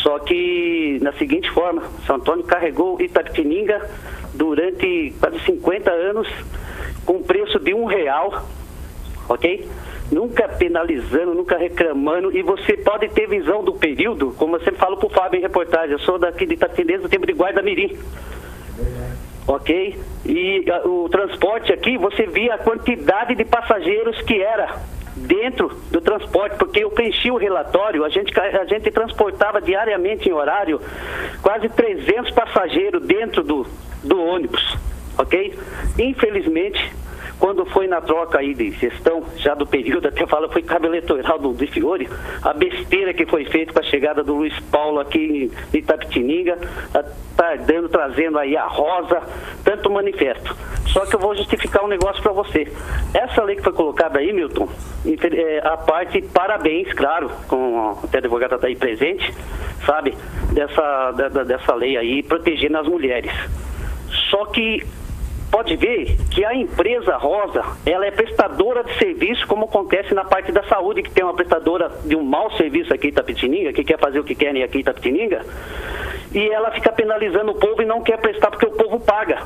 Só que na seguinte forma, São Antônio carregou Itapetininga durante quase 50 anos com preço de um real, ok? Nunca penalizando, nunca reclamando, e você pode ter visão do período, como eu sempre falo pro Fábio em reportagem, eu sou daqui de Itapetininga desde o tempo de Guarda-Mirim. Ok? E ah, o transporte aqui, você via a quantidade de passageiros que era dentro do transporte, porque eu preenchi o relatório, a gente, a gente transportava diariamente em horário quase 300 passageiros dentro do, do ônibus, ok? Infelizmente, quando foi na troca aí de gestão, já do período, até fala, foi cabo eleitoral do, de Fiore, a besteira que foi feita com a chegada do Luiz Paulo aqui em Itapetininga, tardando, trazendo aí a rosa, tanto manifesto. Só que eu vou justificar um negócio para você. Essa lei que foi colocada aí, Milton, é, a parte, parabéns, claro, com até a advogada está aí presente, sabe, dessa, da- dessa lei aí, protegendo as mulheres. Só que pode ver que a empresa Rosa, ela é prestadora de serviço, como acontece na parte da saúde, que tem uma prestadora de um mau serviço aqui em Itapetininga, que quer fazer o que querem aqui em Itapetininga, e ela fica penalizando o povo e não quer prestar porque o povo paga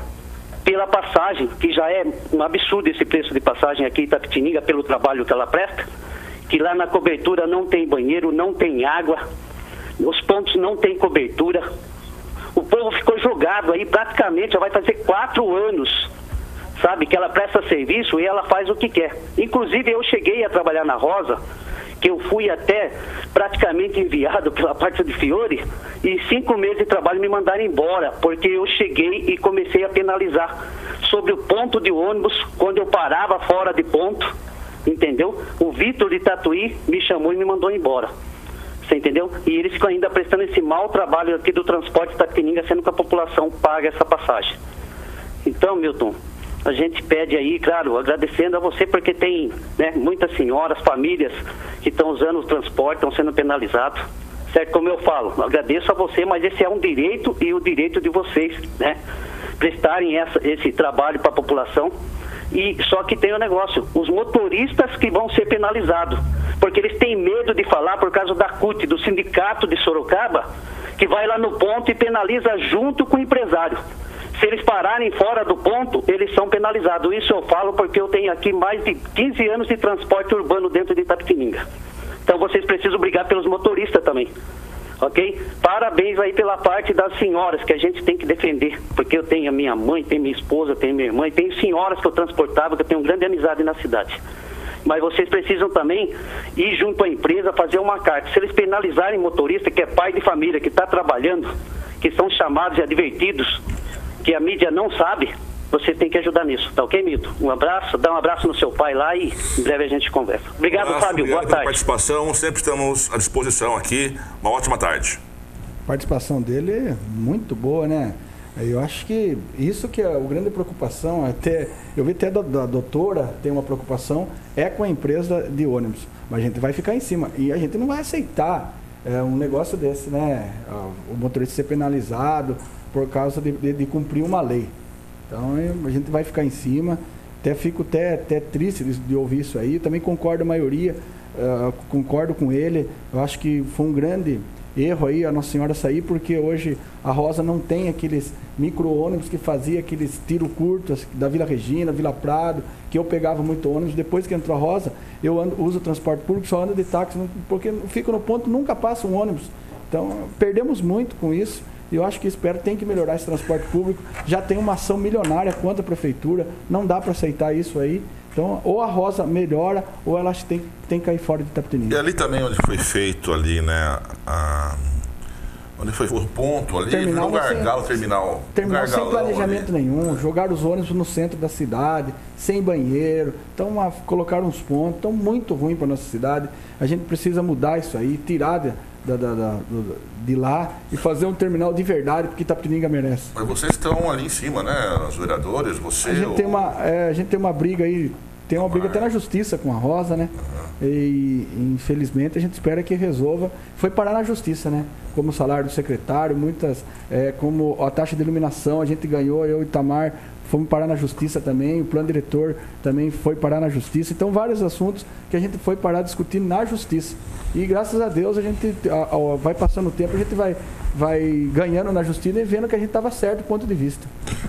pela passagem, que já é um absurdo esse preço de passagem aqui em Itapetininga, pelo trabalho que ela presta, que lá na cobertura não tem banheiro, não tem água, os pontos não tem cobertura, o povo ficou jogado aí praticamente, já vai fazer quatro anos, sabe, que ela presta serviço e ela faz o que quer. Inclusive eu cheguei a trabalhar na Rosa, que eu fui até praticamente enviado pela parte de Fiore, e cinco meses de trabalho me mandaram embora, porque eu cheguei e comecei a penalizar sobre o ponto de ônibus, quando eu parava fora de ponto, entendeu? O Vitor de Tatuí me chamou e me mandou embora. Você entendeu? E eles ainda prestando esse mau trabalho aqui do transporte Tapetininga, sendo que a população paga essa passagem. Então, Milton, a gente pede aí, claro, agradecendo a você, porque tem né, muitas senhoras, famílias que estão usando o transporte, estão sendo penalizados. Certo? Como eu falo, agradeço a você, mas esse é um direito e o direito de vocês, né? Prestarem essa, esse trabalho para a população. E só que tem o um negócio, os motoristas que vão ser penalizados, porque eles têm medo de falar por causa da CUT, do sindicato de Sorocaba, que vai lá no ponto e penaliza junto com o empresário. Se eles pararem fora do ponto, eles são penalizados. Isso eu falo porque eu tenho aqui mais de 15 anos de transporte urbano dentro de Itapetininga. Então vocês precisam brigar pelos motoristas também. Ok? Parabéns aí pela parte das senhoras que a gente tem que defender. Porque eu tenho a minha mãe, tenho minha esposa, tenho minha irmã, e tenho senhoras que eu transportava, que eu tenho grande amizade na cidade. Mas vocês precisam também ir junto à empresa fazer uma carta. Se eles penalizarem motorista que é pai de família, que está trabalhando, que são chamados e advertidos, que a mídia não sabe, você tem que ajudar nisso, tá ok, Mito? Um abraço, dá um abraço no seu pai lá e em breve a gente conversa. Obrigado, Abraço, Fábio. obrigado Boa pela tarde. participação. Sempre estamos à disposição aqui. Uma ótima tarde. A participação dele é muito boa, né? Eu acho que isso que é a grande preocupação, até eu vi até da, da doutora tem uma preocupação, é com a empresa de ônibus. Mas a gente vai ficar em cima e a gente não vai aceitar é, um negócio desse, né? O motorista ser penalizado por causa de, de, de cumprir uma lei. Então a gente vai ficar em cima. Até fico até, até triste de, de ouvir isso aí. Também concordo a maioria, uh, concordo com ele. Eu acho que foi um grande erro aí a Nossa Senhora sair, porque hoje a Rosa não tem aqueles micro-ônibus que fazia aqueles tiro curtos da Vila Regina, Vila Prado, que eu pegava muito ônibus. Depois que entrou a Rosa, eu ando, uso transporte público, só ando de táxi, porque fico no ponto, nunca passa um ônibus. Então, perdemos muito com isso. E eu acho que espero tem que melhorar esse transporte público. Já tem uma ação milionária contra a prefeitura, não dá para aceitar isso aí. Então, ou a Rosa melhora, ou ela tem, tem que cair fora de Itapetininga. E ali também onde foi feito ali, né? A, onde foi o ponto ali, terminal, no gargalo, sem, terminal. Terminal sem planejamento ali. nenhum, jogaram os ônibus no centro da cidade, sem banheiro, então a, colocaram uns pontos, então muito ruim para nossa cidade. A gente precisa mudar isso aí, tirar da, da, da, de lá e fazer um terminal de verdade, porque Itapetininga merece. Mas vocês estão ali em cima, né? Os vereadores, você. A gente, ou... tem, uma, é, a gente tem uma briga aí, tem uma briga até na justiça com a Rosa, né? Uhum. E infelizmente a gente espera que resolva. Foi parar na justiça, né? Como o salário do secretário, muitas. É, como a taxa de iluminação, a gente ganhou, eu e Itamar fomos parar na justiça também, o plano diretor também foi parar na justiça. Então, vários assuntos que a gente foi parar discutindo na justiça. E graças a Deus a gente a, a, vai passando o tempo, a gente vai, vai ganhando na justiça e vendo que a gente estava certo do ponto de vista.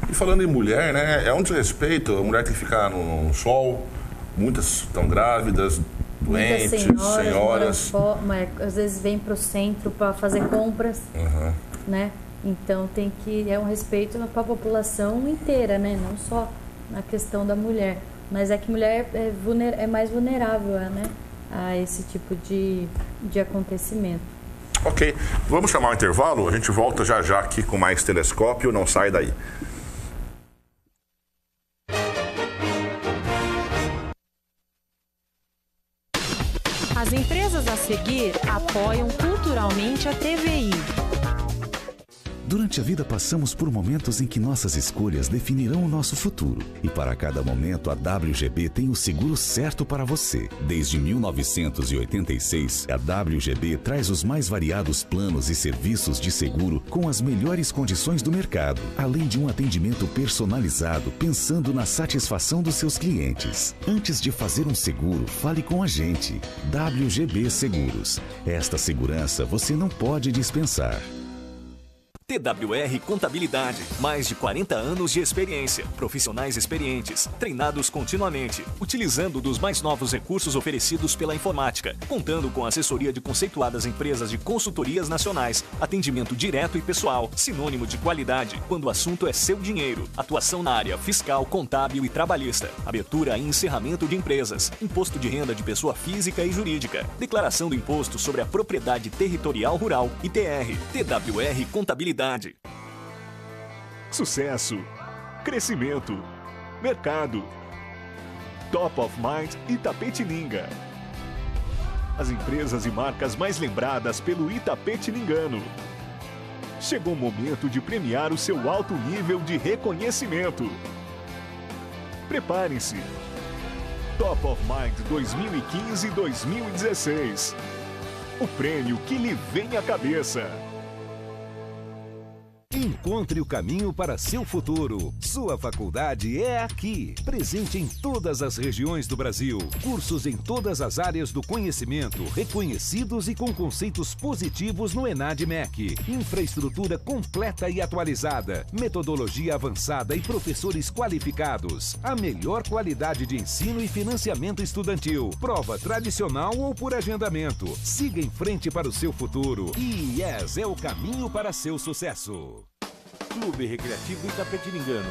E falando em mulher, né? É um desrespeito, a mulher tem que ficar no, no sol, muitas estão grávidas, doentes, senhoras, senhoras. às vezes vem para o centro para fazer compras, uhum. né? Então tem que é um respeito para a população inteira, né? Não só na questão da mulher, mas é que mulher é, vulner, é mais vulnerável, né? A esse tipo de, de acontecimento. Ok, vamos chamar o intervalo. A gente volta já já aqui com mais telescópio. Não sai daí. As empresas a seguir apoiam culturalmente a TVI. Durante a vida passamos por momentos em que nossas escolhas definirão o nosso futuro. E para cada momento a WGB tem o seguro certo para você. Desde 1986, a WGB traz os mais variados planos e serviços de seguro com as melhores condições do mercado, além de um atendimento personalizado pensando na satisfação dos seus clientes. Antes de fazer um seguro, fale com a gente. WGB Seguros. Esta segurança você não pode dispensar. TWR Contabilidade. Mais de 40 anos de experiência. Profissionais experientes, treinados continuamente, utilizando dos mais novos recursos oferecidos pela informática, contando com assessoria de conceituadas empresas de consultorias nacionais, atendimento direto e pessoal, sinônimo de qualidade quando o assunto é seu dinheiro. Atuação na área fiscal, contábil e trabalhista. Abertura e encerramento de empresas. Imposto de renda de pessoa física e jurídica. Declaração do imposto sobre a propriedade territorial rural. ITR. TWR Contabilidade Sucesso, crescimento, mercado. Top of Mind Itapetininga. As empresas e marcas mais lembradas pelo Itapetiningano. Chegou o momento de premiar o seu alto nível de reconhecimento. Preparem-se. Top of Mind 2015-2016. O prêmio que lhe vem à cabeça. Encontre o caminho para seu futuro. Sua faculdade é aqui. Presente em todas as regiões do Brasil. Cursos em todas as áreas do conhecimento, reconhecidos e com conceitos positivos no ENAD-MEC. Infraestrutura completa e atualizada. Metodologia avançada e professores qualificados. A melhor qualidade de ensino e financiamento estudantil. Prova tradicional ou por agendamento. Siga em frente para o seu futuro. IES é o caminho para seu sucesso. Clube Recreativo Itapetiningano.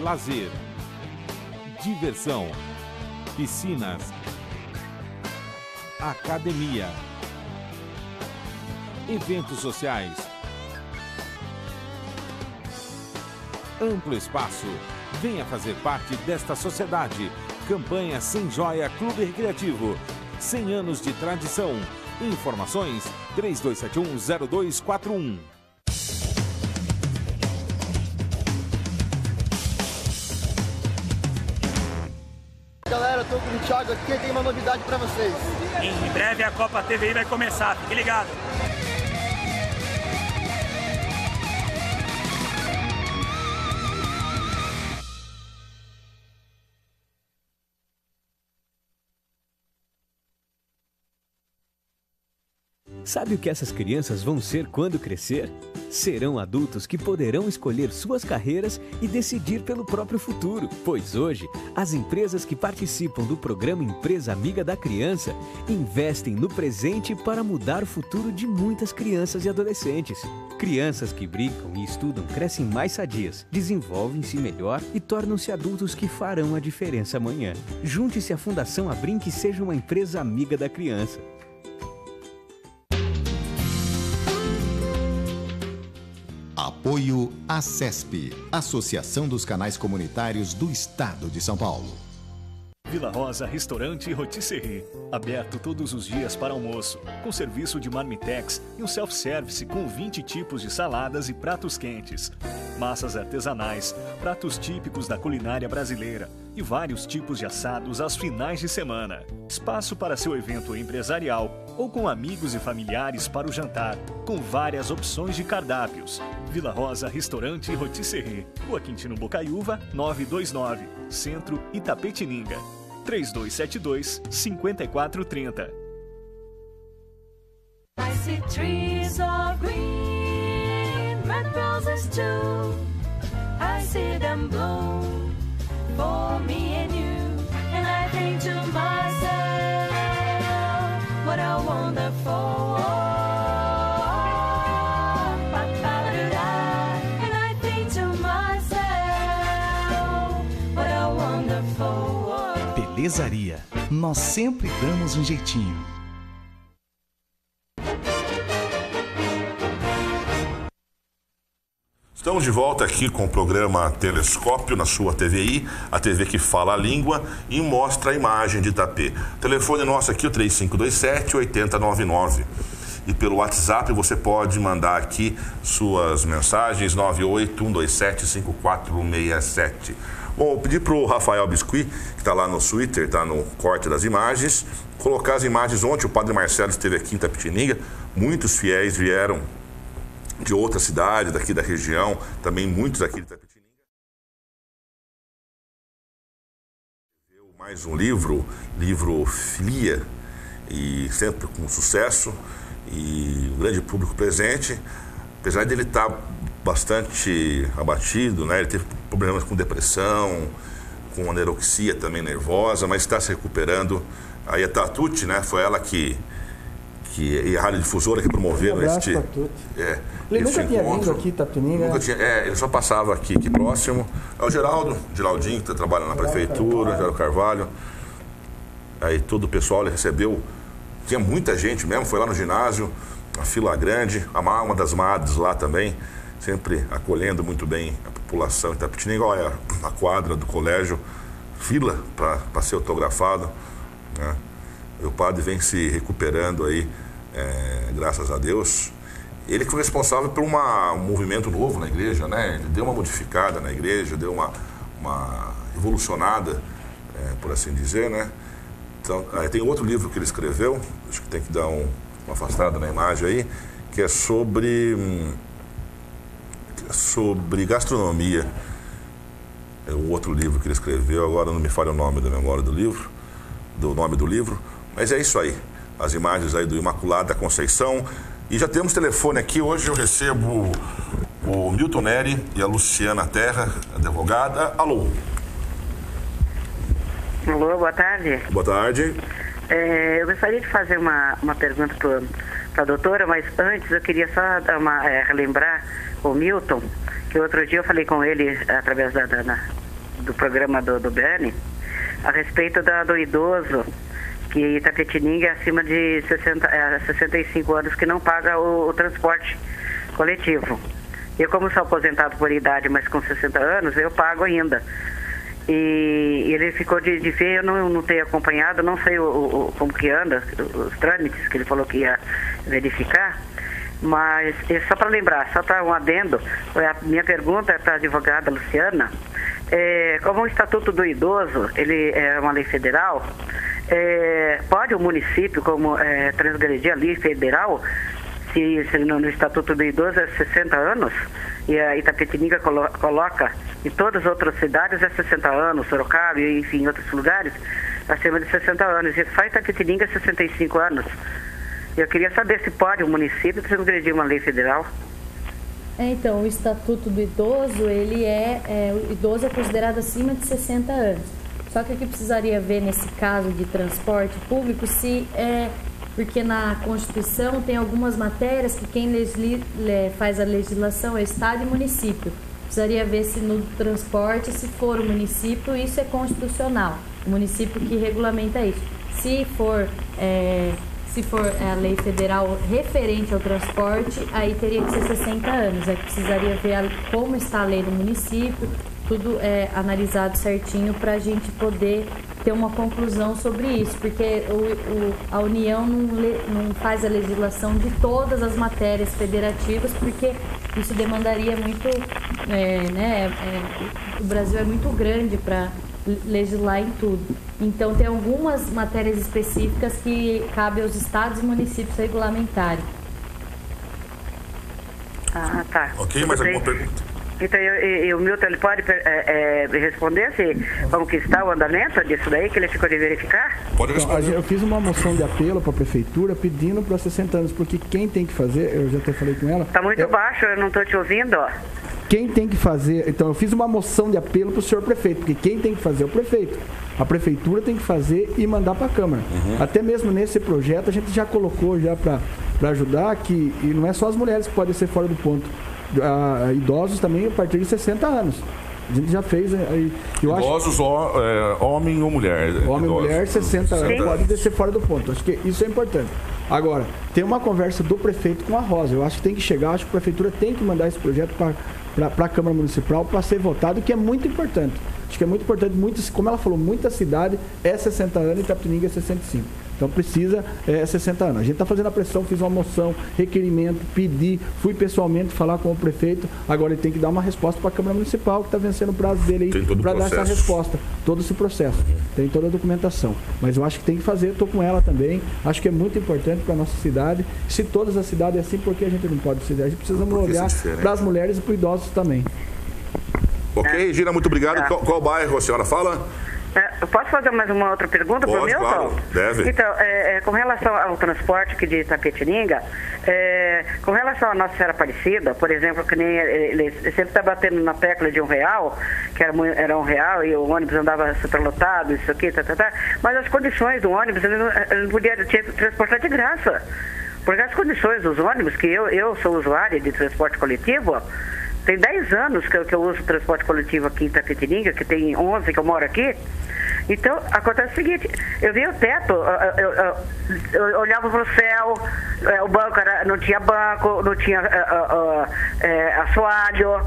Lazer. Diversão. Piscinas. Academia. Eventos sociais. Amplo espaço. Venha fazer parte desta sociedade. Campanha Sem Joia Clube Recreativo. 100 anos de tradição. Informações 32710241. Thiago aqui e tem uma novidade para vocês. Em breve a Copa TVI vai começar, fique ligado. Sabe o que essas crianças vão ser quando crescer? Serão adultos que poderão escolher suas carreiras e decidir pelo próprio futuro, pois hoje as empresas que participam do programa Empresa Amiga da Criança investem no presente para mudar o futuro de muitas crianças e adolescentes. Crianças que brincam e estudam crescem mais sadias, desenvolvem-se melhor e tornam-se adultos que farão a diferença amanhã. Junte-se à Fundação Abrinque e seja uma empresa amiga da criança. Apoio ACESP, Associação dos Canais Comunitários do Estado de São Paulo. Vila Rosa Restaurante Rotisserie. Aberto todos os dias para almoço, com serviço de marmitex e um self-service com 20 tipos de saladas e pratos quentes. Massas artesanais, pratos típicos da culinária brasileira e vários tipos de assados aos finais de semana. Espaço para seu evento empresarial ou com amigos e familiares para o jantar, com várias opções de cardápios. Vila Rosa Restaurante Rotisserie. Rua Quintino Bocaiúva, 929, Centro Itapetininga. 3272 5430. I see trees of green, red roses too. I see them bloom for me and you. And I think to myself, what a wonderful world. And I think to myself, what a wonderful world. Belezaria. Nós sempre damos um jeitinho. Estamos de volta aqui com o programa Telescópio na sua TVI, a TV que fala a língua e mostra a imagem de Itapê. O telefone nosso aqui, o 3527-8099. E pelo WhatsApp você pode mandar aqui suas mensagens 981275467. Bom, eu pedi para o Rafael Biscuit, que está lá no Twitter, está no corte das imagens, colocar as imagens. Ontem o Padre Marcelo esteve aqui em Itapetininga, muitos fiéis vieram de outra cidade, daqui da região, também muitos aqui de Itapetininga. Mais um livro, livro Filia, e sempre com sucesso, e um grande público presente. Apesar dele estar bastante abatido, né? ele teve problemas com depressão, com aneroxia também nervosa, mas está se recuperando. Aí a Tatuti, né? Foi ela que que e a rádio difusora que promoveram Um este, é, Ele nunca tinha encontro. vindo aqui, Itapetininga. Nunca tinha, é, ele só passava aqui, aqui próximo. É o Geraldo, Geraldinho, que trabalha na prefeitura, Geraldo Carvalho. Aí todo o pessoal ele recebeu, tinha muita gente mesmo, foi lá no ginásio, a fila grande, a Ma- uma das madres lá também, sempre acolhendo muito bem a população Itapetininga. Olha a quadra do colégio, fila para ser autografado. Né? E o padre vem se recuperando aí, é, graças a Deus. Ele foi responsável por uma, um movimento novo na igreja, né? Ele deu uma modificada na igreja, deu uma, uma revolucionada, é, por assim dizer, né? Então, aí tem outro livro que ele escreveu, acho que tem que dar um- uma afastada na imagem aí, que é sobre, hum, sobre gastronomia. É o outro livro que ele escreveu, agora não me falha o nome da memória do livro, do nome do livro, mas é isso aí. As imagens aí do Imaculada Conceição. E já temos telefone aqui. Hoje eu recebo o Milton Neri e a Luciana Terra, advogada. Alô, Alô, boa tarde. boa tarde. É, eu gostaria de fazer uma, uma pergunta para a doutora, mas antes eu queria só dar uma, é, relembrar o Milton, que outro dia eu falei com ele através da, da- do programa do, do Bernie, a respeito da, do idoso que Itapetininga é acima de 60, é, 65 anos que não paga o, o transporte coletivo. Eu, como sou aposentado por idade, mas com 60 anos, eu pago ainda. E ele ficou de, de ver, eu não, não tenho acompanhado, não sei o, o- como que anda, os trâmites que ele falou que ia verificar, mas só para lembrar, só para um adendo, a minha pergunta é para a advogada Luciana, é, como o Estatuto do Idoso, ele é uma lei federal, é, pode o município, como é, transgredir a lei federal, se, se no, no Estatuto do Idoso é 60 anos, e a Itapetininga colo- coloca em todas as outras cidades é 60 anos, Sorocaba e enfim, outros lugares, acima de 60 anos. E só Itapetininga é 65 anos. Eu queria saber se pode o município transgredir uma lei federal. É, então, o Estatuto do Idoso, ele é, é, o idoso é considerado acima de 60 anos. Só que o que precisaria ver nesse caso de transporte público se é porque na Constituição tem algumas matérias que quem legisli, le- faz a legislação é Estado e município. Precisaria ver se no transporte, se for o município, isso é constitucional. O município que regulamenta isso. Se for, é, se for a lei federal referente ao transporte, aí teria que ser 60 anos. Aí precisaria ver a- como está a lei no município, tudo é analisado certinho para a gente poder ter uma conclusão sobre isso, porque o, o- a União não, le- não faz a legislação de todas as matérias federativas, porque isso demandaria muito, é, né, é, o Brasil é muito grande para legislar em tudo. Então tem algumas matérias específicas que cabe aos estados e municípios regulamentarem. Ah, tá. Ok, Tudo mais bem. alguma pergunta? Então, eu- e, o Milton, ele pode é, é, responder se como que está o andamento disso daí, que ele ficou de verificar? Pode Então, a gente- eu fiz uma moção de apelo para a prefeitura pedindo para 60 anos, porque quem tem que fazer, eu já até falei com ela. Está muito é- baixo, eu não estou te ouvindo, ó. Quem tem que fazer. Então, eu fiz uma moção de apelo para o senhor prefeito, porque quem tem que fazer é o prefeito. A prefeitura tem que fazer e mandar para a Câmara. Até mesmo nesse projeto, a gente já colocou já para ajudar que. E não é só as mulheres que podem ser fora do ponto. Ah, idosos também a partir de 60 anos. A gente já fez aí. Eu acho Idosos, ó, é, homem ou mulher? Homem e Idosos. mulher, 60 anos, 60 pode descer fora do ponto. Acho que isso é importante. Agora, tem uma conversa do prefeito com a Rosa. Eu acho que tem que chegar, acho que a prefeitura tem que mandar esse projeto para a Câmara Municipal para ser votado, que é muito importante. Acho que é muito importante, muitas, como ela falou, muita cidade é 60 anos e Itapetininga é 65. Então precisa é, 60 anos. A gente está fazendo a pressão, fiz uma moção, requerimento, pedi, fui pessoalmente falar com o prefeito. Agora ele tem que dar uma resposta para a Câmara Municipal, que está vencendo o prazo dele aí para dar essa resposta. Todo esse processo. Tem toda a documentação. Mas eu acho que tem que fazer, estou com ela também. Acho que é muito importante para a nossa cidade. Se todas as cidades é assim, por que a gente não pode ser? A gente precisa olhar para as mulheres e para os idosos também. Ok, Gira, muito obrigado. Tá. Qual, qual bairro a senhora fala? É, eu posso fazer mais uma outra pergunta para o Milton? claro, deve. Então, é, é, com relação ao transporte aqui de Itapetininga, é, com relação à Nossa Senhora Aparecida, por exemplo, que nem ele, ele sempre está batendo na tecla de um real, que era, era um real e o ônibus andava superlotado, isso aqui, tá, tá, tá, mas as condições do ônibus, ele não, ele não podia tinha que transportar de graça. Porque as condições dos ônibus, que eu, eu sou usuária de transporte coletivo, tem 10 anos que eu, que eu uso transporte coletivo aqui em Itapetininga, que tem 11 que eu moro aqui. Então, acontece o seguinte, eu via o teto, eu, eu- eu- eu olhava para o céu, eh, o banco era, não tinha banco, não tinha eh, eh, eh, assoalho,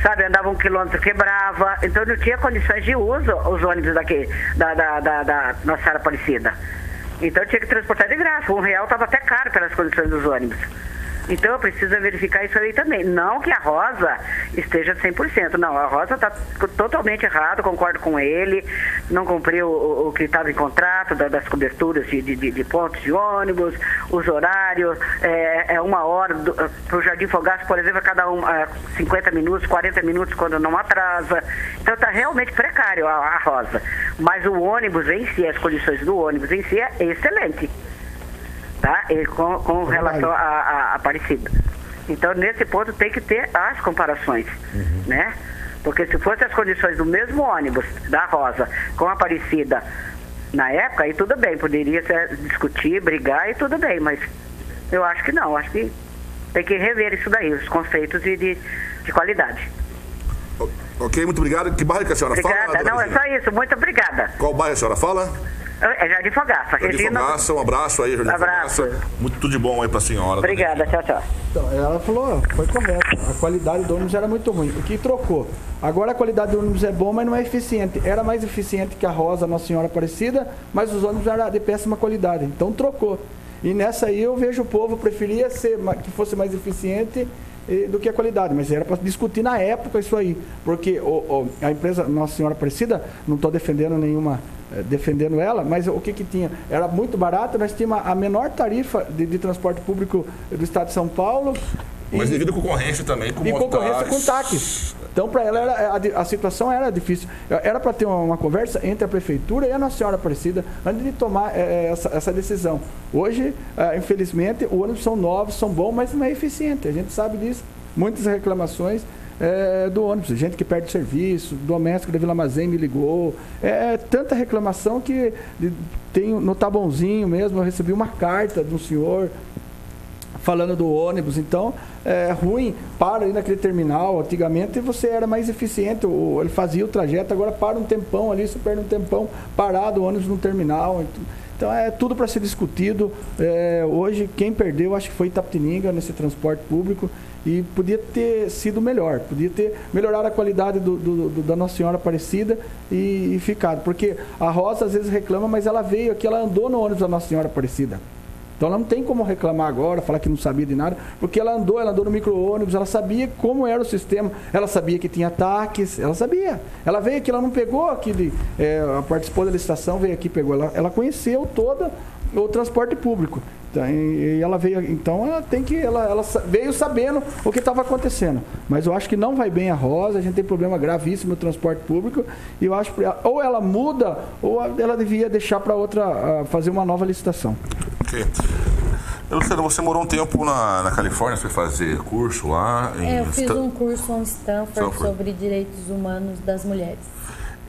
sabe, andava um quilômetro, quebrava, então não tinha condições de uso os ônibus daqui, da, da, da, da Nossa Senhora Aparecida. Então tinha que transportar de graça, um real estava até caro pelas condições dos ônibus. Então eu preciso verificar isso aí também. Não que a Rosa esteja 100%. Não, a Rosa está totalmente errado, concordo com ele. Não cumpriu o, o que estava em contrato da- das coberturas de, de- de- pontos de ônibus, os horários. É, é uma hora para o Jardim Fogaço, por exemplo, a cada um, ah, 50 minutos, 40 minutos quando não atrasa. Então está realmente precário a, a Rosa. Mas o ônibus em si, as condições do ônibus em si é excelente tá? E com, com relação à Aparecida. Então, nesse ponto, tem que ter as comparações, né? Porque se fossem as condições do mesmo ônibus da Rosa com a Aparecida na época, aí tudo bem, poderia ser, discutir, brigar e tudo bem, mas eu acho que não, acho que tem que rever isso daí, os conceitos de, de, de qualidade. Ok, muito obrigado. Que bairro que a senhora Obrigada, fala? não, é só isso, muito obrigada. Qual bairro a senhora fala? É Jardim Fogaça, Jardim Regina. Fogaça, um abraço aí, Jardim Abraço. Fogaça. Muito tudo de bom aí pra senhora. Obrigada, tchau, tchau. Então, ela falou, foi correto. A qualidade do ônibus era muito ruim. O que trocou? Agora a qualidade do ônibus é boa, mas não é eficiente. Era mais eficiente que a Rosa Nossa Senhora Aparecida, mas os ônibus eram de péssima qualidade. Então trocou. E nessa aí eu vejo o povo preferia ser, que fosse mais eficiente eh, do que a qualidade. Mas era para discutir na época isso aí. Porque o- o- a empresa Nossa Senhora Aparecida, não estou defendendo nenhuma defendendo ela, mas o que que tinha? Era muito barato, nós tínhamos a menor tarifa de, de transporte público do estado de São Paulo. Mas e- devido à concorrência também com e concorrência com táxis. Então, para ela, era- a, a situação era difícil. Era para ter uma, uma conversa entre a prefeitura e a Nossa Senhora Aparecida antes de tomar eh, essa, essa decisão. Hoje, ah, infelizmente, os ônibus são novos, são bons, mas não é eficiente. A gente sabe disso. muitas reclamações é, do ônibus, gente que perde serviço, doméstico da Vila Mazém me ligou. É, tanta reclamação que tem no Tabonzinho mesmo, eu recebi uma carta de um senhor falando do ônibus, então é ruim, para ali naquele terminal, antigamente você era mais eficiente, ele fazia o trajeto, agora para um tempão ali, você perde um tempão parado o ônibus no terminal, então, então é tudo para ser discutido, É, hoje quem perdeu acho que foi Itapetininga nesse transporte público e podia ter sido melhor, podia ter melhorado a qualidade do, do- do- da Nossa Senhora Aparecida e, e ficado, porque a Rosa às vezes reclama, mas ela veio aqui, ela andou no ônibus da Nossa Senhora Aparecida. Então ela não tem como reclamar agora, falar que não sabia de nada, porque ela andou, ela andou no micro-ônibus, ela sabia como era o sistema, ela sabia que tinha ataques, ela sabia. Ela veio aqui, ela não pegou aqui, de, é, participou da licitação, veio aqui, pegou. Ela, ela conheceu todo o transporte público. Então, e ela veio, então ela tem que, ela, ela veio sabendo o que estava acontecendo. Mas eu acho que não vai bem a Rosa, a gente tem problema gravíssimo no transporte público, e eu acho que ou ela muda, ou ela devia deixar para outra, fazer uma nova licitação. Ok. Luciano, você morou um tempo na, na Califórnia, você foi fazer curso lá em É, eu fiz um curso em Stanford, Stanford. sobre direitos humanos das mulheres.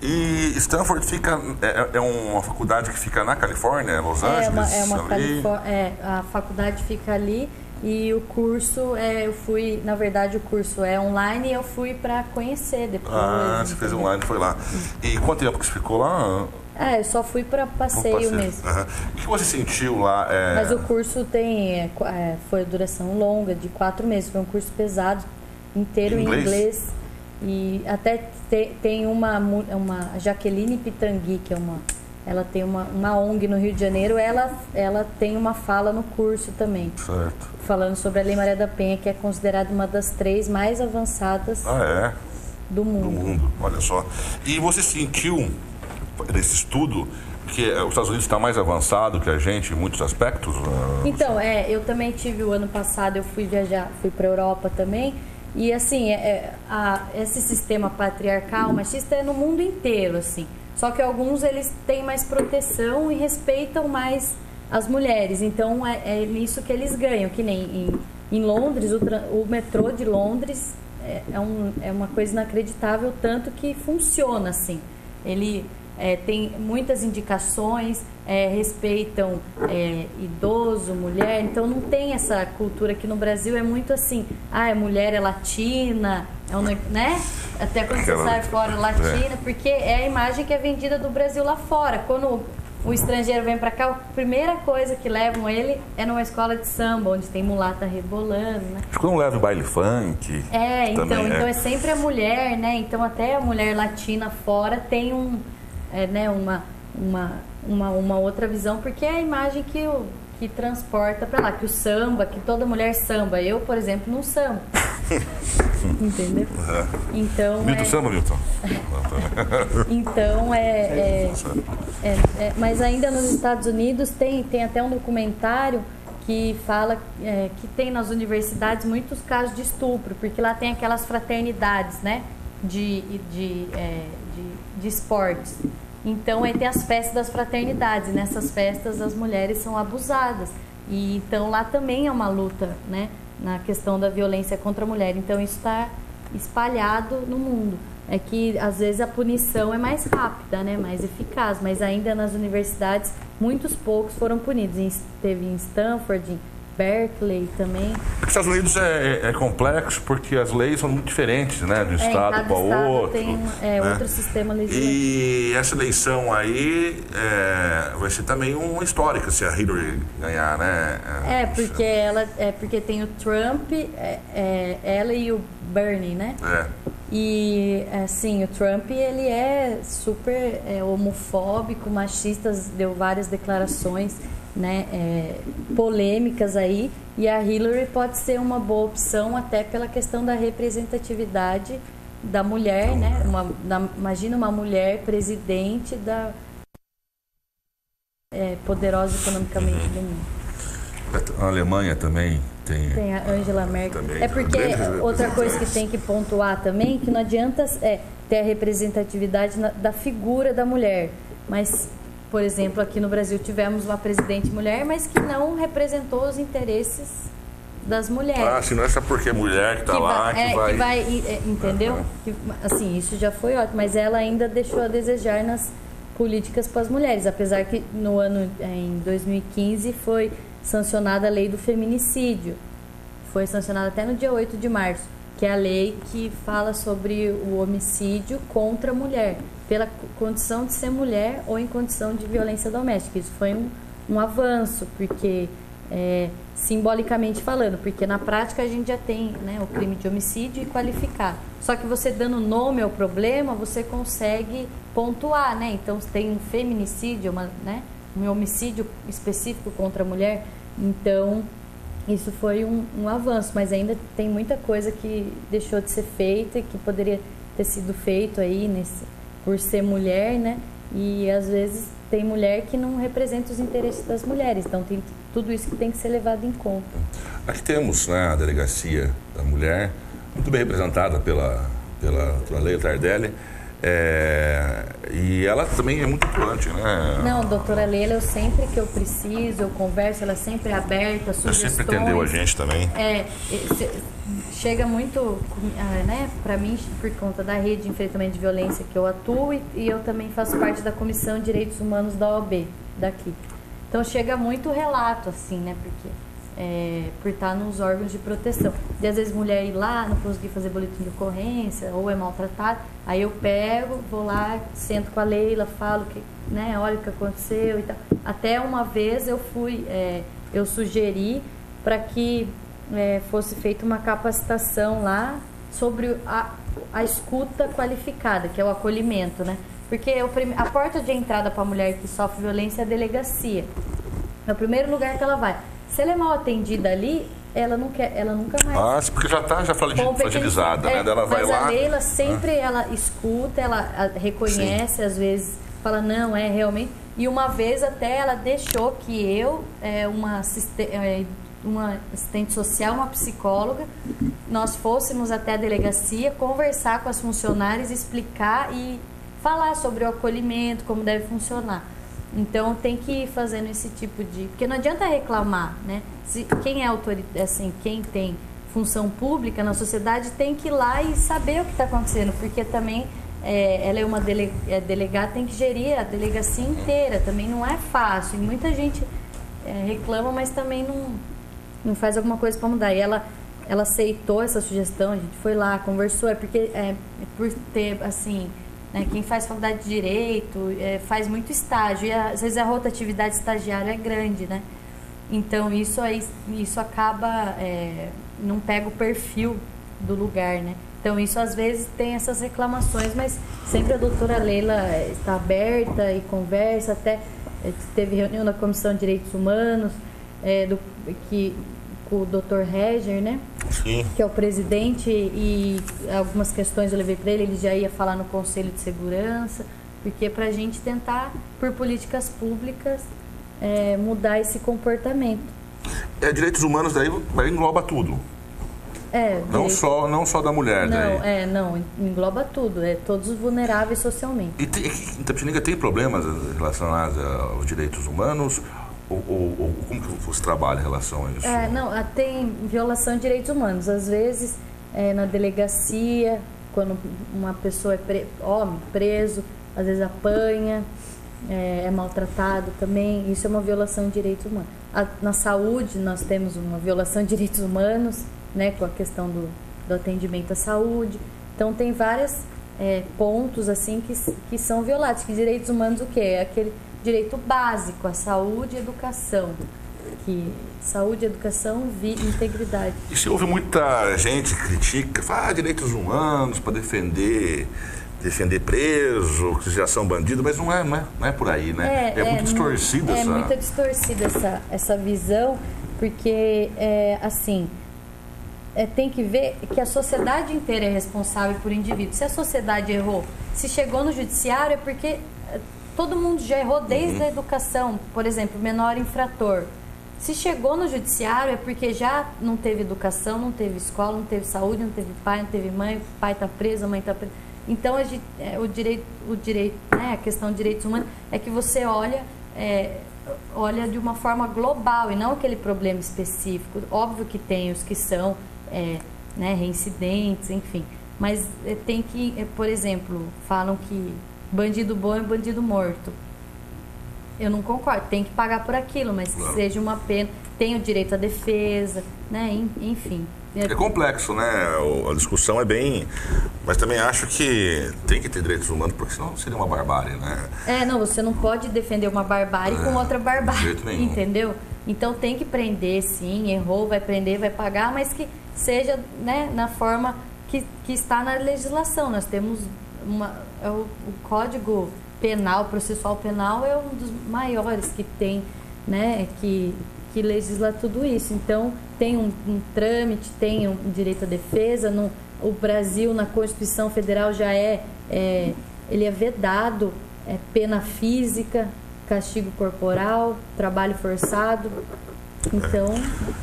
E Stanford fica é, é uma faculdade que fica na Califórnia, Los É Angeles, uma, é uma ali. Califó- é, a faculdade fica ali e o curso, é, eu fui, na verdade o curso é online e eu fui para conhecer depois. Ah, você fez online, foi lá. E quanto tempo que você ficou lá? É, eu só fui para Um passeio, mesmo. Aham. O que você sentiu lá? é, Mas o curso tem, é, é, foi duração longa, de quatro meses. Foi um curso pesado, inteiro Em em inglês? E até te- tem uma, uma Jaqueline Pitangui, que é uma. Ela tem uma, uma ONG no Rio de Janeiro, ela, ela tem uma fala no curso também. Certo. Falando sobre a Lei Maria da Penha, que é considerada uma das três mais avançadas Ah, é? do mundo. Do mundo, olha só. E você sentiu nesse estudo que eh, os Estados Unidos está mais avançado que a gente em muitos aspectos? Então, é, eu também tive o ano passado, eu fui viajar, fui para Europa também. E assim, é, é, a- esse sistema patriarcal, machista é no mundo inteiro, assim. Só que alguns eles têm mais proteção e respeitam mais as mulheres. Então é, é nisso que eles ganham, que nem em, em Londres, o, o metrô de Londres é, é, um- é uma coisa inacreditável, tanto que funciona assim. Ele é, tem muitas indicações, é, respeitam é, idoso, mulher, então não tem essa cultura aqui no Brasil, é muito assim, ah, é mulher é latina, é um, né? Até quando você sai fora latina, É. porque é a imagem que é vendida do Brasil lá fora. Quando o estrangeiro vem pra cá, a primeira coisa que levam ele é numa escola de samba, onde tem mulata rebolando, né? Acho que não leva o baile funk. É, então, também, então é sempre a mulher, né? Então até a mulher latina fora tem um, é, né, uma, uma, uma, uma outra visão, porque é a imagem que, o, que transporta pra lá, que o samba, que toda mulher samba. Eu, por exemplo, não samba. Entendeu? Então. Milton é- Samba, Milton. Então é, é, é- é- mas ainda nos Estados Unidos tem, tem até um documentário que fala é, que tem nas universidades muitos casos de estupro, porque lá tem aquelas fraternidades, né? De, de, é, de, esportes. Então aí tem as festas das fraternidades, nessas festas as mulheres são abusadas. E então lá também é uma luta, né? Na questão da violência contra a mulher. Então isso está espalhado no mundo. É que às vezes a punição é mais rápida, né, mais eficaz, mas ainda nas universidades muitos poucos foram punidos. Teve em Stanford, Berkeley também. Os Estados Unidos é, é complexo porque as leis são muito diferentes, né? De um É, estado para outro. tem é, né? outro sistema legislativo. E essa eleição aí é, vai ser também uma histórica se a Hillary ganhar, né? É, porque ela é porque tem o Trump, é, é, ela e o Bernie, né? É. E assim, o Trump ele é super é, homofóbico, machista, deu várias declarações né, é, polêmicas aí. E a Hillary pode ser uma boa opção até pela questão da representatividade da mulher, né? Uma, da- imagina uma mulher presidente da é, poderosa economicamente do mundo. A Alemanha também tem. Tem a Angela Merkel. Também, é porque grandes outra coisa que tem que pontuar também, que não adianta é, ter a representatividade na- da figura da mulher. Mas, por exemplo, aqui no Brasil tivemos uma presidente mulher, mas que não representou os interesses das mulheres. Ah, se não é só porque é mulher que tá lá, vai- que é, vai. que vai, é, entendeu? Que, assim, isso já foi ótimo, mas ela ainda deixou a desejar nas políticas para as mulheres, apesar que no ano é, em 2015 foi sancionada a lei do feminicídio. Foi sancionada até no dia 8 de março, que é a lei que fala sobre o homicídio contra a mulher, pela co- condição de ser mulher ou em condição de violência doméstica. Isso foi um, um avanço, porque é, simbolicamente falando, porque na prática a gente já tem né, o crime de homicídio e qualificar. Só que você dando nome ao problema, você consegue pontuar, né? Então tem um feminicídio, uma, né, um homicídio específico contra a mulher. Então isso foi um, um avanço, mas ainda tem muita coisa que deixou de ser feita e que poderia ter sido feito aí nesse, por ser mulher, né? E às vezes tem mulher que não representa os interesses das mulheres, então tem tudo isso que tem que ser levado em conta. Aqui temos né, a delegacia da mulher, muito bem representada pela, pela, Leila Tardelli. É, e ela também é muito atuante, né? Não, doutora Leila, eu sempre que eu preciso, eu converso, ela sempre é aberta, Ela sugestões. sempre atendeu a gente também. É, chega muito, ah, né, para mim, por conta da rede de enfrentamento de violência que eu atuo e, e eu também faço parte da Comissão de Direitos Humanos da OAB, daqui. Então chega muito relato, assim, né, porque é, por estar nos órgãos de proteção. E às vezes mulher ir lá, não conseguir fazer boletim de ocorrência, ou é maltratada, aí eu pego, vou lá, sento com a Leila, falo que, né, olha o que aconteceu e tal. Até uma vez eu fui, é, eu sugeri para que é, fosse feita uma capacitação lá sobre a, a escuta qualificada, que é o acolhimento, né? Porque prim- a porta de entrada para a mulher que sofre violência é a delegacia. É o primeiro lugar que ela vai. Se ela é mal atendida ali, ela não quer, ela nunca mais. Ah, sim, porque já está já fragilizada, né? é, Daí Ela vai mas lá. Ah. a Leila sempre ela escuta, ela reconhece, às vezes fala não, é realmente. E uma vez até ela deixou que eu, é, uma, é, uma assistente social, uma psicóloga, nós fôssemos até a delegacia conversar com as funcionárias, explicar e falar sobre o acolhimento, como deve funcionar. Então tem que ir fazendo esse tipo de. Porque não adianta reclamar, né? Se, quem é autoridade, assim, quem tem função pública na sociedade tem que ir lá e saber o que está acontecendo, porque também é, ela é uma dele, é, delegada, tem que gerir a delegacia inteira, também não é fácil. E muita gente é, reclama, mas também não, não faz alguma coisa para mudar. E ela, ela aceitou essa sugestão, a gente foi lá, conversou, é porque é, por ter, assim, né, quem faz faculdade de Direito é, faz muito estágio, e às vezes a rotatividade estagiária é grande, né? Então isso, aí, isso acaba, é, não pega o perfil do lugar, né? Então isso às vezes tem essas reclamações, mas sempre a doutora Leila está aberta e conversa, até é, teve reunião da Comissão de Direitos Humanos, é, do, que, com o doutor Reger, né? Sim. que é o presidente, e algumas questões eu levei para ele, ele já ia falar no Conselho de Segurança, porque para a gente tentar, por políticas públicas, é, mudar esse comportamento. É, direitos humanos daí daí engloba tudo. É, Não só, não só da mulher daí. Não, é, não, engloba tudo, é todos os vulneráveis socialmente. E tem, em Tapetininga tem problemas relacionados aos direitos humanos? Ou, ou- ou como que você trabalha em relação a isso? É, não, tem violação de direitos humanos. Às vezes, é, na delegacia, quando uma pessoa é pre- homem, preso, às vezes apanha, é, é maltratado também. Isso é uma violação de direitos humanos. A- na saúde, nós temos uma violação de direitos humanos, né, com a questão do, do atendimento à saúde. Então, tem vários pontos assim que, que são violados. Que direitos humanos o quê? É aquele direito básico, a saúde e educação. Que saúde, educação, vi, integridade. E se houve muita gente que critica, fala ah, direitos humanos para defender defender preso, que já são bandidos, mas não é, não é, não é por aí, né? É, muito distorcida É essa. muito distorcida essa, essa visão, porque, é, assim, é, tem que ver que a sociedade inteira é responsável por indivíduo. Se a sociedade errou, se chegou no judiciário, é porque é, todo mundo já errou desde Uhum. a educação. Por exemplo, menor infrator. Se chegou no judiciário é porque já não teve educação, não teve escola, não teve saúde, não teve pai, não teve mãe, o pai está preso, a mãe está presa. Então, a gente- é, o direito, o direito né, a questão de direitos humanos é que você olha é, olha de uma forma global e não aquele problema específico. Óbvio que tem os que são é, né, reincidentes, enfim. Mas é, tem que, é, por exemplo, falam que bandido bom é bandido morto. Eu não concordo, tem que pagar por aquilo, mas que Claro. seja uma pena. Tem o direito à defesa, né? en- Enfim. É complexo, né? O- A discussão é bem. Mas também acho que tem que ter direitos humanos, porque senão seria uma barbárie, né? É, não, você não pode defender uma barbárie É, com outra de barbárie, jeito nenhum. entendeu? Então tem que prender, sim, errou, vai prender, vai pagar, mas que seja né, na forma que, que está na legislação. Nós temos uma, é o, o Código Penal, Processual Penal é um dos maiores que tem, né, que, que legisla tudo isso. Então tem um, um trâmite, tem um direito à defesa. No, o Brasil, na Constituição Federal, já é, é ele é vedado é, pena física, castigo corporal, trabalho forçado. Então,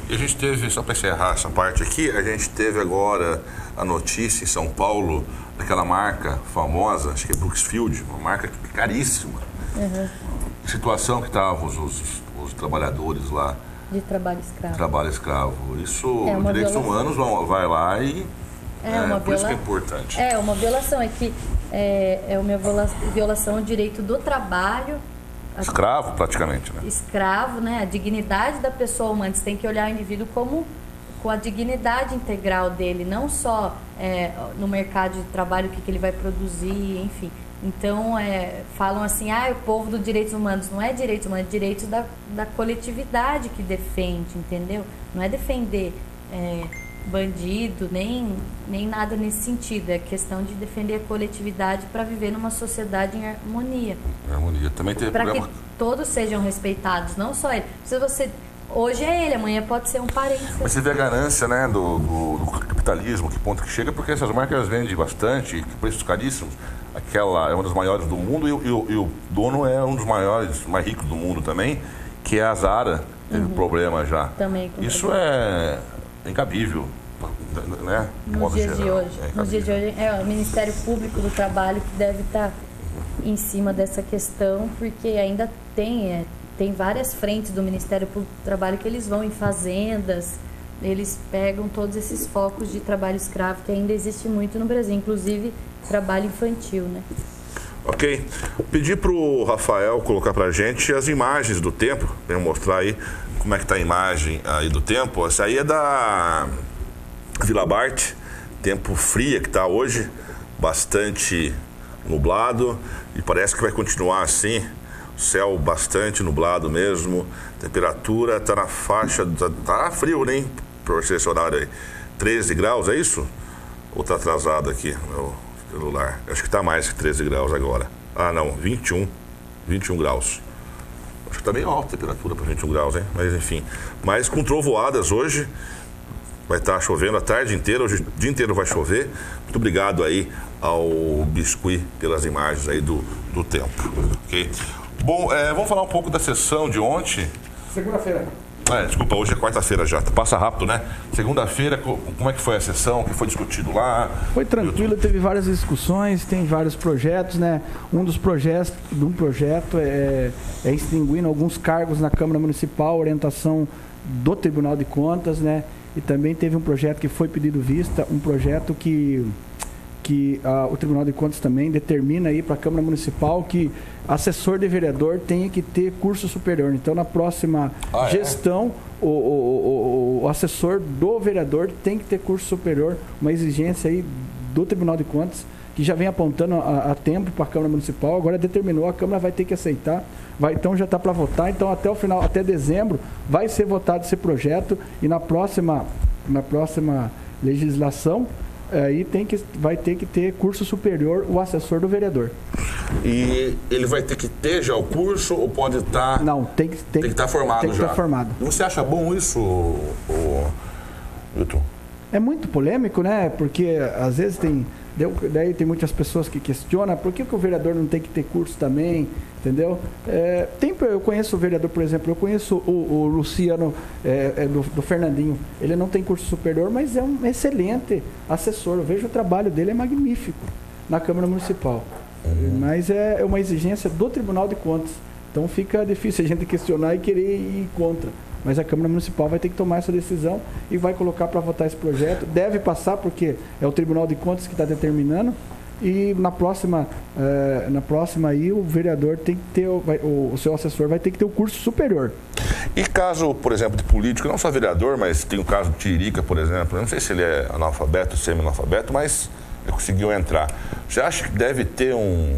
E a gente teve, só para encerrar essa parte aqui, a gente teve agora a notícia em São Paulo daquela marca famosa, acho que é Brooksfield, uma marca caríssima. uhum, situação que estavam os, os, os trabalhadores lá, de trabalho escravo. trabalho escravo. Isso, É uma direitos violação. humanos vão, vai lá e. É uma por isso que é viola- importante. É, uma violação. É que é, é uma viola- violação ao direito do trabalho, a- Escravo, praticamente, né? escravo, né? A dignidade da pessoa humana. Você tem que olhar o indivíduo como com a dignidade integral dele, não só é, no mercado de trabalho o que, que ele vai produzir, enfim. Então, é, falam assim, ah, o povo dos direitos humanos. Não é direitos humanos, é direitos da, da coletividade que defende, entendeu? Não é defender é, bandido, nem, nem nada nesse sentido. É questão de defender a coletividade para viver numa sociedade em harmonia Harmonia. Também teve para que todos sejam respeitados, não só ele. Se você hoje é ele, amanhã pode ser um parente. Mas você vê a ganância né, do, do- do capitalismo, que ponto que chega, porque essas marcas vendem bastante, preços caríssimos. Aquela é uma das maiores do mundo e, o- e e o dono é um dos maiores, mais ricos do mundo também, que é a Zara. Teve Uhum. problema já. Também Isso é incabível, né? de nos dias de geral. hoje. É nos dias de hoje é o Ministério Público do Trabalho que deve estar em cima dessa questão, porque ainda tem é, tem várias frentes do Ministério Público do Trabalho que eles vão em fazendas, eles pegam todos esses focos de trabalho escravo que ainda existe muito no Brasil, inclusive trabalho infantil, né? Ok. Pedir para o Rafael colocar para a gente as imagens do tempo. Vamos mostrar aí como é que está a imagem aí do tempo. Essa aí é da Vila Bart. Tempo fria que está hoje. Bastante nublado. E parece que vai continuar assim. Céu bastante nublado mesmo. Temperatura está na faixa... Tá, tá frio, né? Por esse horário aí. 13 graus, é isso? Ou tá atrasado aqui, meu celular? Acho que tá mais que 13 graus agora. Ah, não, 21. 21 graus. Acho que tá meio alta a temperatura para 21 graus, hein? Mas enfim. Mas com trovoadas hoje. Vai estar chovendo a tarde inteira, hoje o dia inteiro vai chover. Muito obrigado aí ao Biscuit pelas imagens aí do, do tempo. Ok? Bom, é, vamos falar um pouco da sessão de ontem. Segunda-feira. É, desculpa, hoje é quarta-feira já. Passa rápido, né? Segunda-feira, co- como é que foi a sessão? O que foi discutido lá? Foi tranquilo, teve várias discussões, tem vários projetos, né? Um dos projetos, de um projeto é, é extinguindo alguns cargos na Câmara Municipal, orientação do Tribunal de Contas, né? E também teve um projeto que foi pedido vista, um projeto que que ah, o Tribunal de Contas também determina aí para a Câmara Municipal que assessor de vereador tenha que ter curso superior. Então, na próxima Ah, é? gestão, o, o- o- o assessor do vereador tem que ter curso superior, uma exigência aí do Tribunal de Contas, que já vem apontando há, há tempo para a Câmara Municipal, agora determinou, a Câmara vai ter que aceitar, vai, então já está para votar, então até o final, até dezembro, vai ser votado esse projeto e na próxima, na próxima legislação, aí tem que, vai ter que ter curso superior o assessor do vereador. E ele vai ter que ter já o curso ou pode estar. Não, tem que Tem que estar formado tem que já. estar formado. Você acha bom isso, o, Milton? É muito polêmico, né? Porque às vezes tem. Daí tem muitas pessoas que questionam por que, que o vereador não tem que ter curso também, entendeu? É, tem, eu conheço o vereador, por exemplo, eu conheço o, o Luciano é, é do, do Fernandinho. Ele não tem curso superior, mas é um excelente assessor. Eu vejo o trabalho dele, é magnífico na Câmara Municipal. Mas é uma exigência do Tribunal de Contas. Então fica difícil a gente questionar e querer ir contra. Mas a Câmara Municipal vai ter que tomar essa decisão e vai colocar para votar esse projeto. Deve passar, porque é o Tribunal de Contas que está determinando. E na próxima, eh, na próxima aí, o vereador tem que ter, o, vai- o, o seu assessor vai ter que ter o curso superior. E caso, por exemplo, de político, não só vereador, mas tem o caso do Tiririca, por exemplo. Eu não sei se ele é analfabeto semi-analfabeto, mas conseguiu entrar. Você acha que deve ter um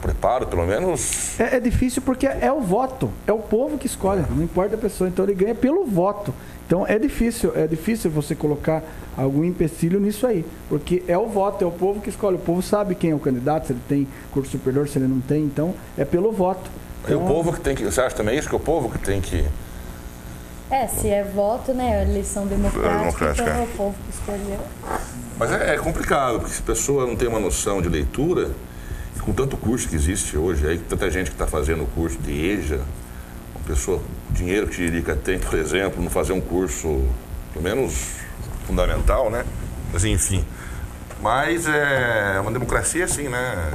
preparo, pelo menos? É, é difícil porque é o voto, é o povo que escolhe, não importa a pessoa. Então ele ganha pelo voto. Então é difícil, é difícil você colocar algum empecilho nisso aí, porque é o voto, é o povo que escolhe. O povo sabe quem é o candidato, se ele tem curso superior, se ele não tem. Então é pelo voto. E o Então, povo que tem que. Você acha também isso? Que é o povo que tem que. É, se é voto, né? Eleição democrática, democrática, então é é. o povo que escolheu. Mas é, é complicado, porque se a pessoa não tem uma noção de leitura, com tanto curso que existe hoje, aí tanta gente que está fazendo o curso de EJA, uma pessoa, o dinheiro que Tiririca tem, por exemplo, não fazer um curso, pelo menos fundamental, né? Mas enfim. Mas é uma democracia assim, né?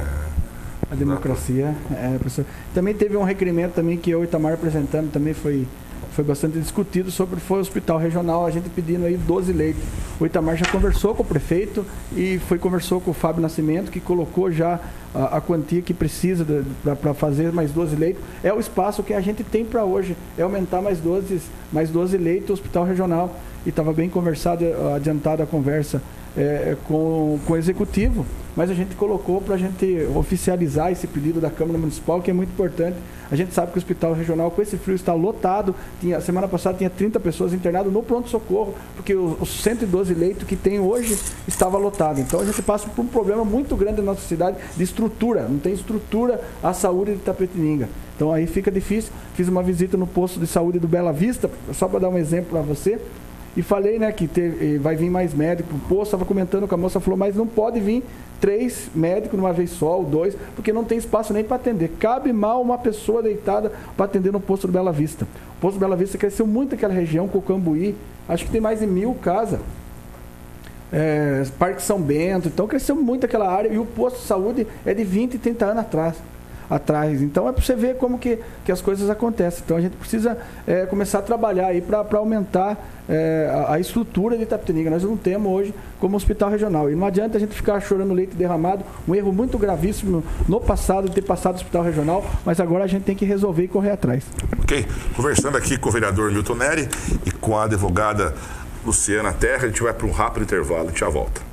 A democracia. É, professor. Também teve um requerimento também que eu e Itamar apresentando, também foi, foi bastante discutido sobre foi o hospital regional, a gente pedindo aí 12 leitos. O Itamar já conversou com o prefeito e foi conversou com o Fábio Nascimento, que colocou já a, a quantia que precisa para fazer mais 12 leitos. É o espaço que a gente tem para hoje, é aumentar mais 12, mais 12 leitos no hospital regional. E estava bem conversado, adiantada a conversa é, com, com o executivo, mas a gente colocou para a gente oficializar esse pedido da Câmara Municipal, que é muito importante. A gente sabe que o hospital regional, com esse frio, está lotado. Tinha, semana passada tinha 30 pessoas internadas no pronto-socorro, porque os, os 112 leitos que tem hoje estava lotado. Então a gente passa por um problema muito grande na nossa cidade de estrutura. Não tem estrutura a saúde de Tapetininga. Então aí fica difícil. Fiz uma visita no posto de saúde do Bela Vista, só para dar um exemplo para você. E falei, né, que vai vir mais médico. O posto estava comentando com a moça, falou, mas não pode vir três médicos numa vez só, ou dois, porque não tem espaço nem para atender. Cabe mal uma pessoa deitada para atender no posto do Bela Vista. O posto do Bela Vista cresceu muito aquela região, Cocambuí, acho que tem mais de mil casas. É, Parque São Bento, então cresceu muito aquela área e o posto de saúde é de 20, 30 anos atrás. Atrás. Então é para você ver como que, que as coisas acontecem. Então a gente precisa é, começar a trabalhar aí para aumentar é, a, a estrutura de Itapetininga. Nós não temos hoje como hospital regional. E não adianta a gente ficar chorando leite derramado, um erro muito gravíssimo no passado de ter passado hospital regional, mas agora a gente tem que resolver e correr atrás. Ok, conversando aqui com o vereador Milton Neri e com a advogada Luciana Terra, a gente vai para um rápido intervalo e já volta.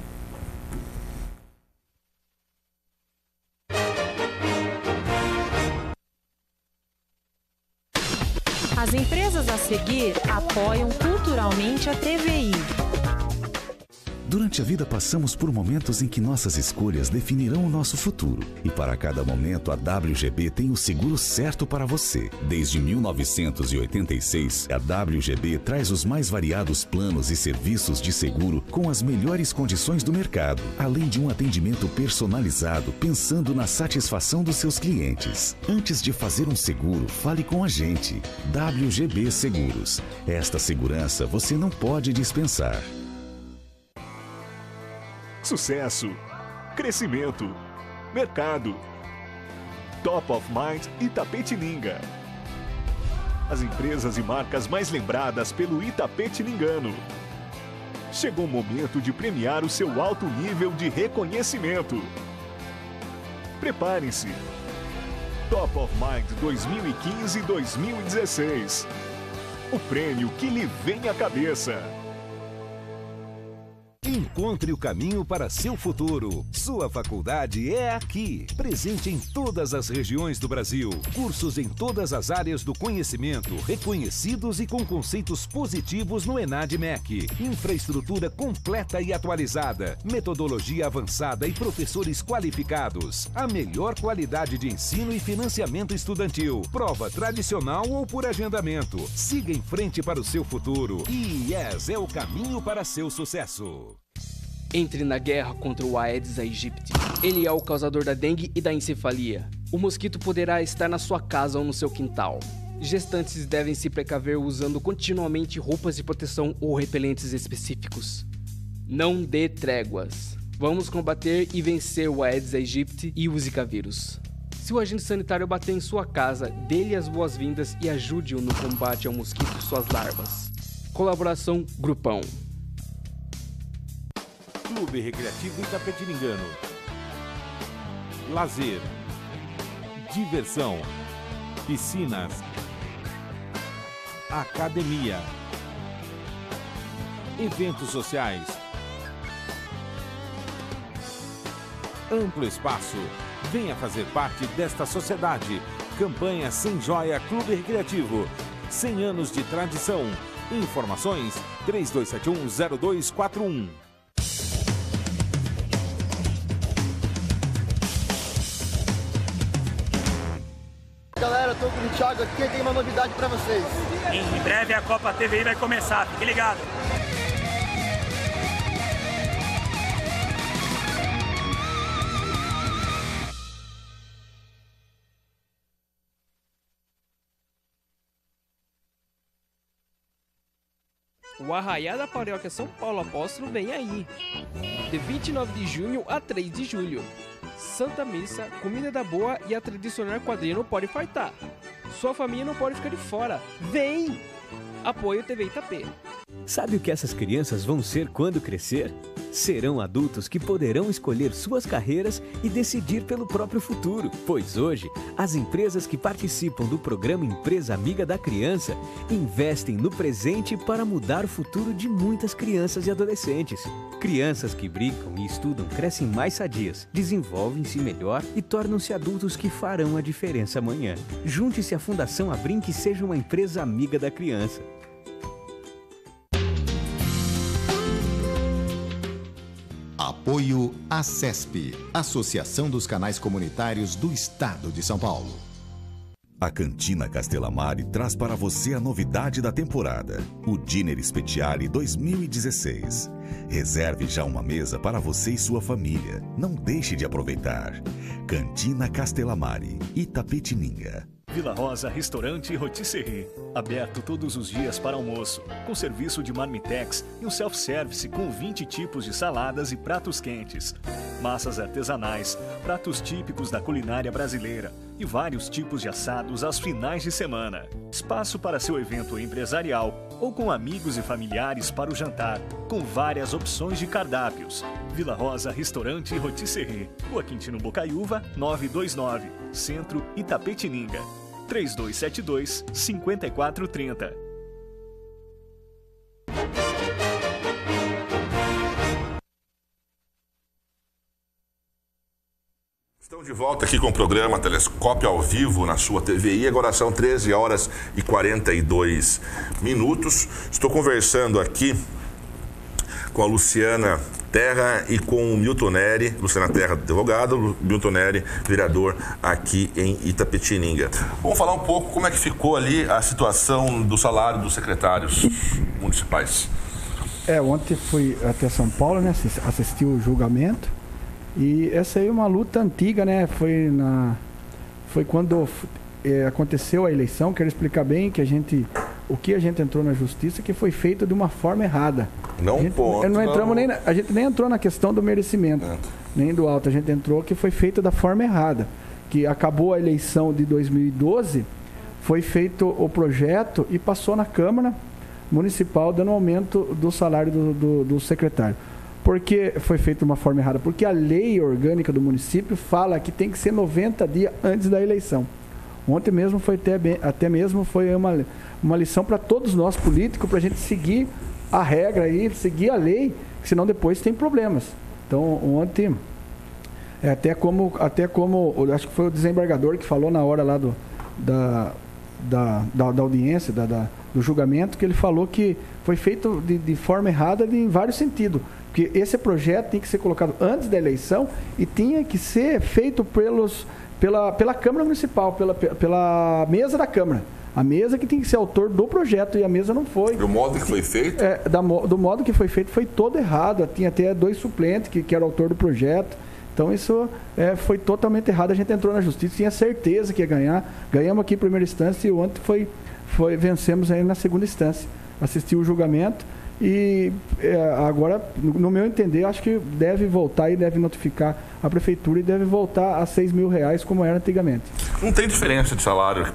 Seguir apoiam culturalmente a TVI. Durante a vida passamos por momentos em que nossas escolhas definirão o nosso futuro. E para cada momento, a WGB tem o seguro certo para você. Desde 1986, a WGB traz os mais variados planos e serviços de seguro com as melhores condições do mercado, além de um atendimento personalizado pensando na satisfação dos seus clientes. Antes de fazer um seguro, fale com a gente. WGB Seguros. Esta segurança você não pode dispensar. Sucesso, crescimento, mercado. Top of Mind Itapetininga. As empresas e marcas mais lembradas pelo Itapetiningano. Chegou o momento de premiar o seu alto nível de reconhecimento. Preparem-se. Top of Mind 2015-2016. O prêmio que lhe vem à cabeça. Encontre o caminho para seu futuro. Sua faculdade é aqui. Presente em todas as regiões do Brasil. Cursos em todas as áreas do conhecimento, reconhecidos e com conceitos positivos no Enad MEC. Infraestrutura completa e atualizada. Metodologia avançada e professores qualificados. A melhor qualidade de ensino e financiamento estudantil. Prova tradicional ou por agendamento. Siga em frente para o seu futuro. IES é o caminho para seu sucesso. Entre na guerra contra o Aedes aegypti. Ele é o causador da dengue e da encefalia. O mosquito poderá estar na sua casa ou no seu quintal. Gestantes devem se precaver usando continuamente roupas de proteção ou repelentes específicos. Não dê tréguas. Vamos combater e vencer o Aedes aegypti e o Zika vírus. Se o agente sanitário bater em sua casa, dê-lhe as boas-vindas e ajude-o no combate ao mosquito e suas larvas. Colaboração Grupão. Clube Recreativo Itapetiringano. Lazer. Diversão. Piscinas. Academia. Eventos sociais. Amplo espaço. Venha fazer parte desta sociedade. Campanha Sem Joia Clube Recreativo. 100 anos de tradição. Informações 32710241. Tô com o Thiago aqui e tem uma novidade pra vocês. Em breve a Copa TVI vai começar, fique ligado. O Arraiá da Paróquia São Paulo Apóstolo vem aí. De 29 de junho a 3 de julho. Santa Missa, comida da boa e a tradicional quadrilha não pode faltar. Sua família não pode ficar de fora. Vem! Apoio TV Itapê. Sabe o que essas crianças vão ser quando crescer? Serão adultos que poderão escolher suas carreiras e decidir pelo próprio futuro. Pois hoje, as empresas que participam do programa Empresa Amiga da Criança investem no presente para mudar o futuro de muitas crianças e adolescentes. Crianças que brincam e estudam crescem mais sadias, desenvolvem-se melhor e tornam-se adultos que farão a diferença amanhã. Junte-se à Fundação Abrinque e seja uma empresa amiga da criança. Apoio ACESP, Associação dos Canais Comunitários do Estado de São Paulo. A Cantina Castelamari traz para você a novidade da temporada, o Dinner Speciale 2016. Reserve já uma mesa para você e sua família. Não deixe de aproveitar. Cantina Castelamari, Itapetininga. Vila Rosa Restaurante Rotisserie. Aberto todos os dias para almoço, com serviço de marmitex e um self-service com 20 tipos de saladas e pratos quentes. Massas artesanais, pratos típicos da culinária brasileira e vários tipos de assados aos finais de semana. Espaço para seu evento empresarial ou com amigos e familiares para o jantar, com várias opções de cardápios. Vila Rosa Restaurante Rotisserie. Rua Quintino Bocaiúva, 929, Centro Itapetininga. 3272 5430. Estamos de volta aqui com o programa Telescópio ao vivo na sua TVI. Agora são 13 horas e 42 minutos. Estou conversando aqui com a Luciana Terra e com o Milton Neri, Luciana Terra, advogado, Milton Neri, vereador aqui em Itapetininga. Vamos falar um pouco como é que ficou ali a situação do salário dos secretários municipais. É, ontem fui até São Paulo, né? assis- Assisti o julgamento. E essa aí é uma luta antiga, né? Foi na. Foi quando eh, aconteceu a eleição, quero explicar bem que a gente. O que a gente entrou na justiça que foi feito de uma forma errada. Não gente, ponto, não entramos não. nem na- a gente nem entrou na questão do merecimento, nem do alto. A gente entrou que foi feito da forma errada. Que acabou a eleição de 2012, foi feito o projeto e passou na Câmara Municipal dando aumento do salário do, do, do secretário. Por que foi feito de uma forma errada? Porque a lei orgânica do município fala que tem que ser 90 dias antes da eleição. Ontem mesmo foi até, até mesmo foi uma, uma lição para todos nós políticos, para a gente seguir a regra aí, seguir a lei, senão depois tem problemas. Então ontem, é até como, até como, acho que foi o desembargador que falou na hora lá do, da, da, da, da audiência, da, da- do julgamento, que ele falou que foi feito de, de forma errada de- em vários sentidos. Porque esse projeto tem que ser colocado antes da eleição e tinha que ser feito pelos, pela, pela Câmara Municipal, pela, pela mesa da Câmara. A mesa que tem que ser autor do projeto e a mesa não foi. Do modo que foi feito? É, da do modo que foi feito foi todo errado. Tinha até dois suplentes que, que eram autor do projeto. Então isso é, foi totalmente errado. A gente entrou na justiça, tinha certeza que ia ganhar. Ganhamos aqui em primeira instância e ontem foi, foi vencemos aí na segunda instância. Assisti o julgamento e é, agora, no no meu entender, acho que deve voltar e deve notificar a prefeitura e deve voltar a 6 mil reais como era antigamente. Não tem diferença de salário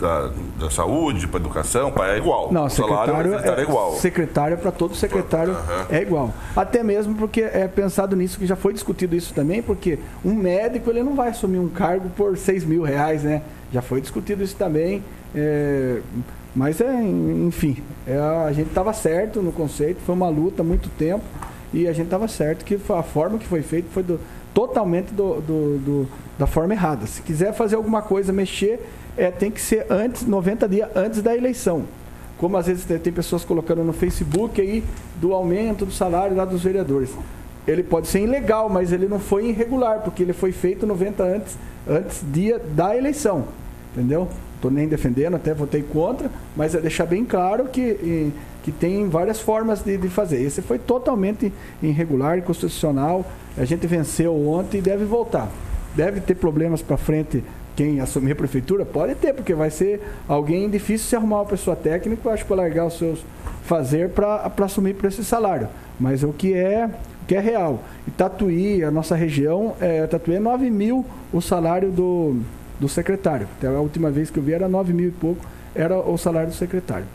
da, da saúde para educação, para é igual. Não, o salário secretário secretário é igual. Secretário para todo secretário é igual. Até mesmo porque é pensado nisso que já foi discutido isso também, porque um médico ele não vai assumir um cargo por 6 mil reais, né? Já foi discutido isso também. é, mas é, enfim, é, a gente estava certo no conceito, foi uma luta há muito tempo e a gente estava certo que a forma que foi feito foi do- totalmente do- do- do- da forma errada. Se quiser fazer alguma coisa, mexer, é, tem que ser antes, 90 dias antes da eleição. Como às vezes tem- pessoas colocando no Facebook aí do aumento do salário lá dos vereadores. Ele pode ser ilegal, mas ele não foi irregular, porque ele foi feito 90 antes, antes dia da eleição. Entendeu? Estou nem defendendo, até votei contra, mas é deixar bem claro que, que tem várias formas de, de fazer. Esse foi totalmente irregular, inconstitucional. A gente venceu ontem e deve voltar. Deve ter problemas para frente quem assumir a prefeitura? Pode ter, porque vai ser alguém difícil se arrumar uma pessoa técnica, acho, para largar os seus fazer para assumir por esse salário. Mas o que é o que é real. E Tatuí, a nossa região, é, Tatuí é 9 mil o salário do, do secretário. Até a última vez que eu vi era 9 mil e pouco, era o salário do secretário.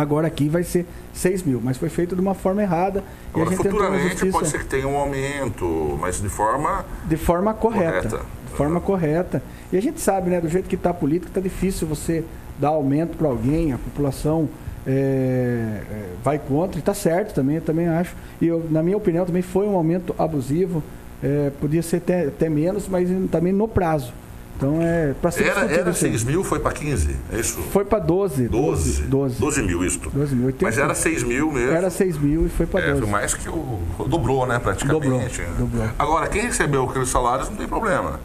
Agora aqui vai ser 6 mil, mas foi feito de uma forma errada. e a Agora, futuramente pode ser que tenha um aumento, mas de forma de forma correta. Correta. De forma correta. E a gente sabe, né, do jeito que está a política, está difícil você dar aumento para alguém, a população é, vai contra, e está certo também, eu também acho. E eu, na minha opinião também foi um aumento abusivo, é, podia ser até, até menos, mas também no prazo. Então é para ser Era, era isso aí. 6 mil, foi para 15, é isso? Foi para 12. 12? 12. 12 mil, isto. 12 mil. Mas era 6 mil mesmo. Era 6 mil e foi para É, 12. foi mais que o. Dobrou, né, praticamente. Dobrou, né? dobrou. Agora, quem recebeu aqueles salários não tem problema.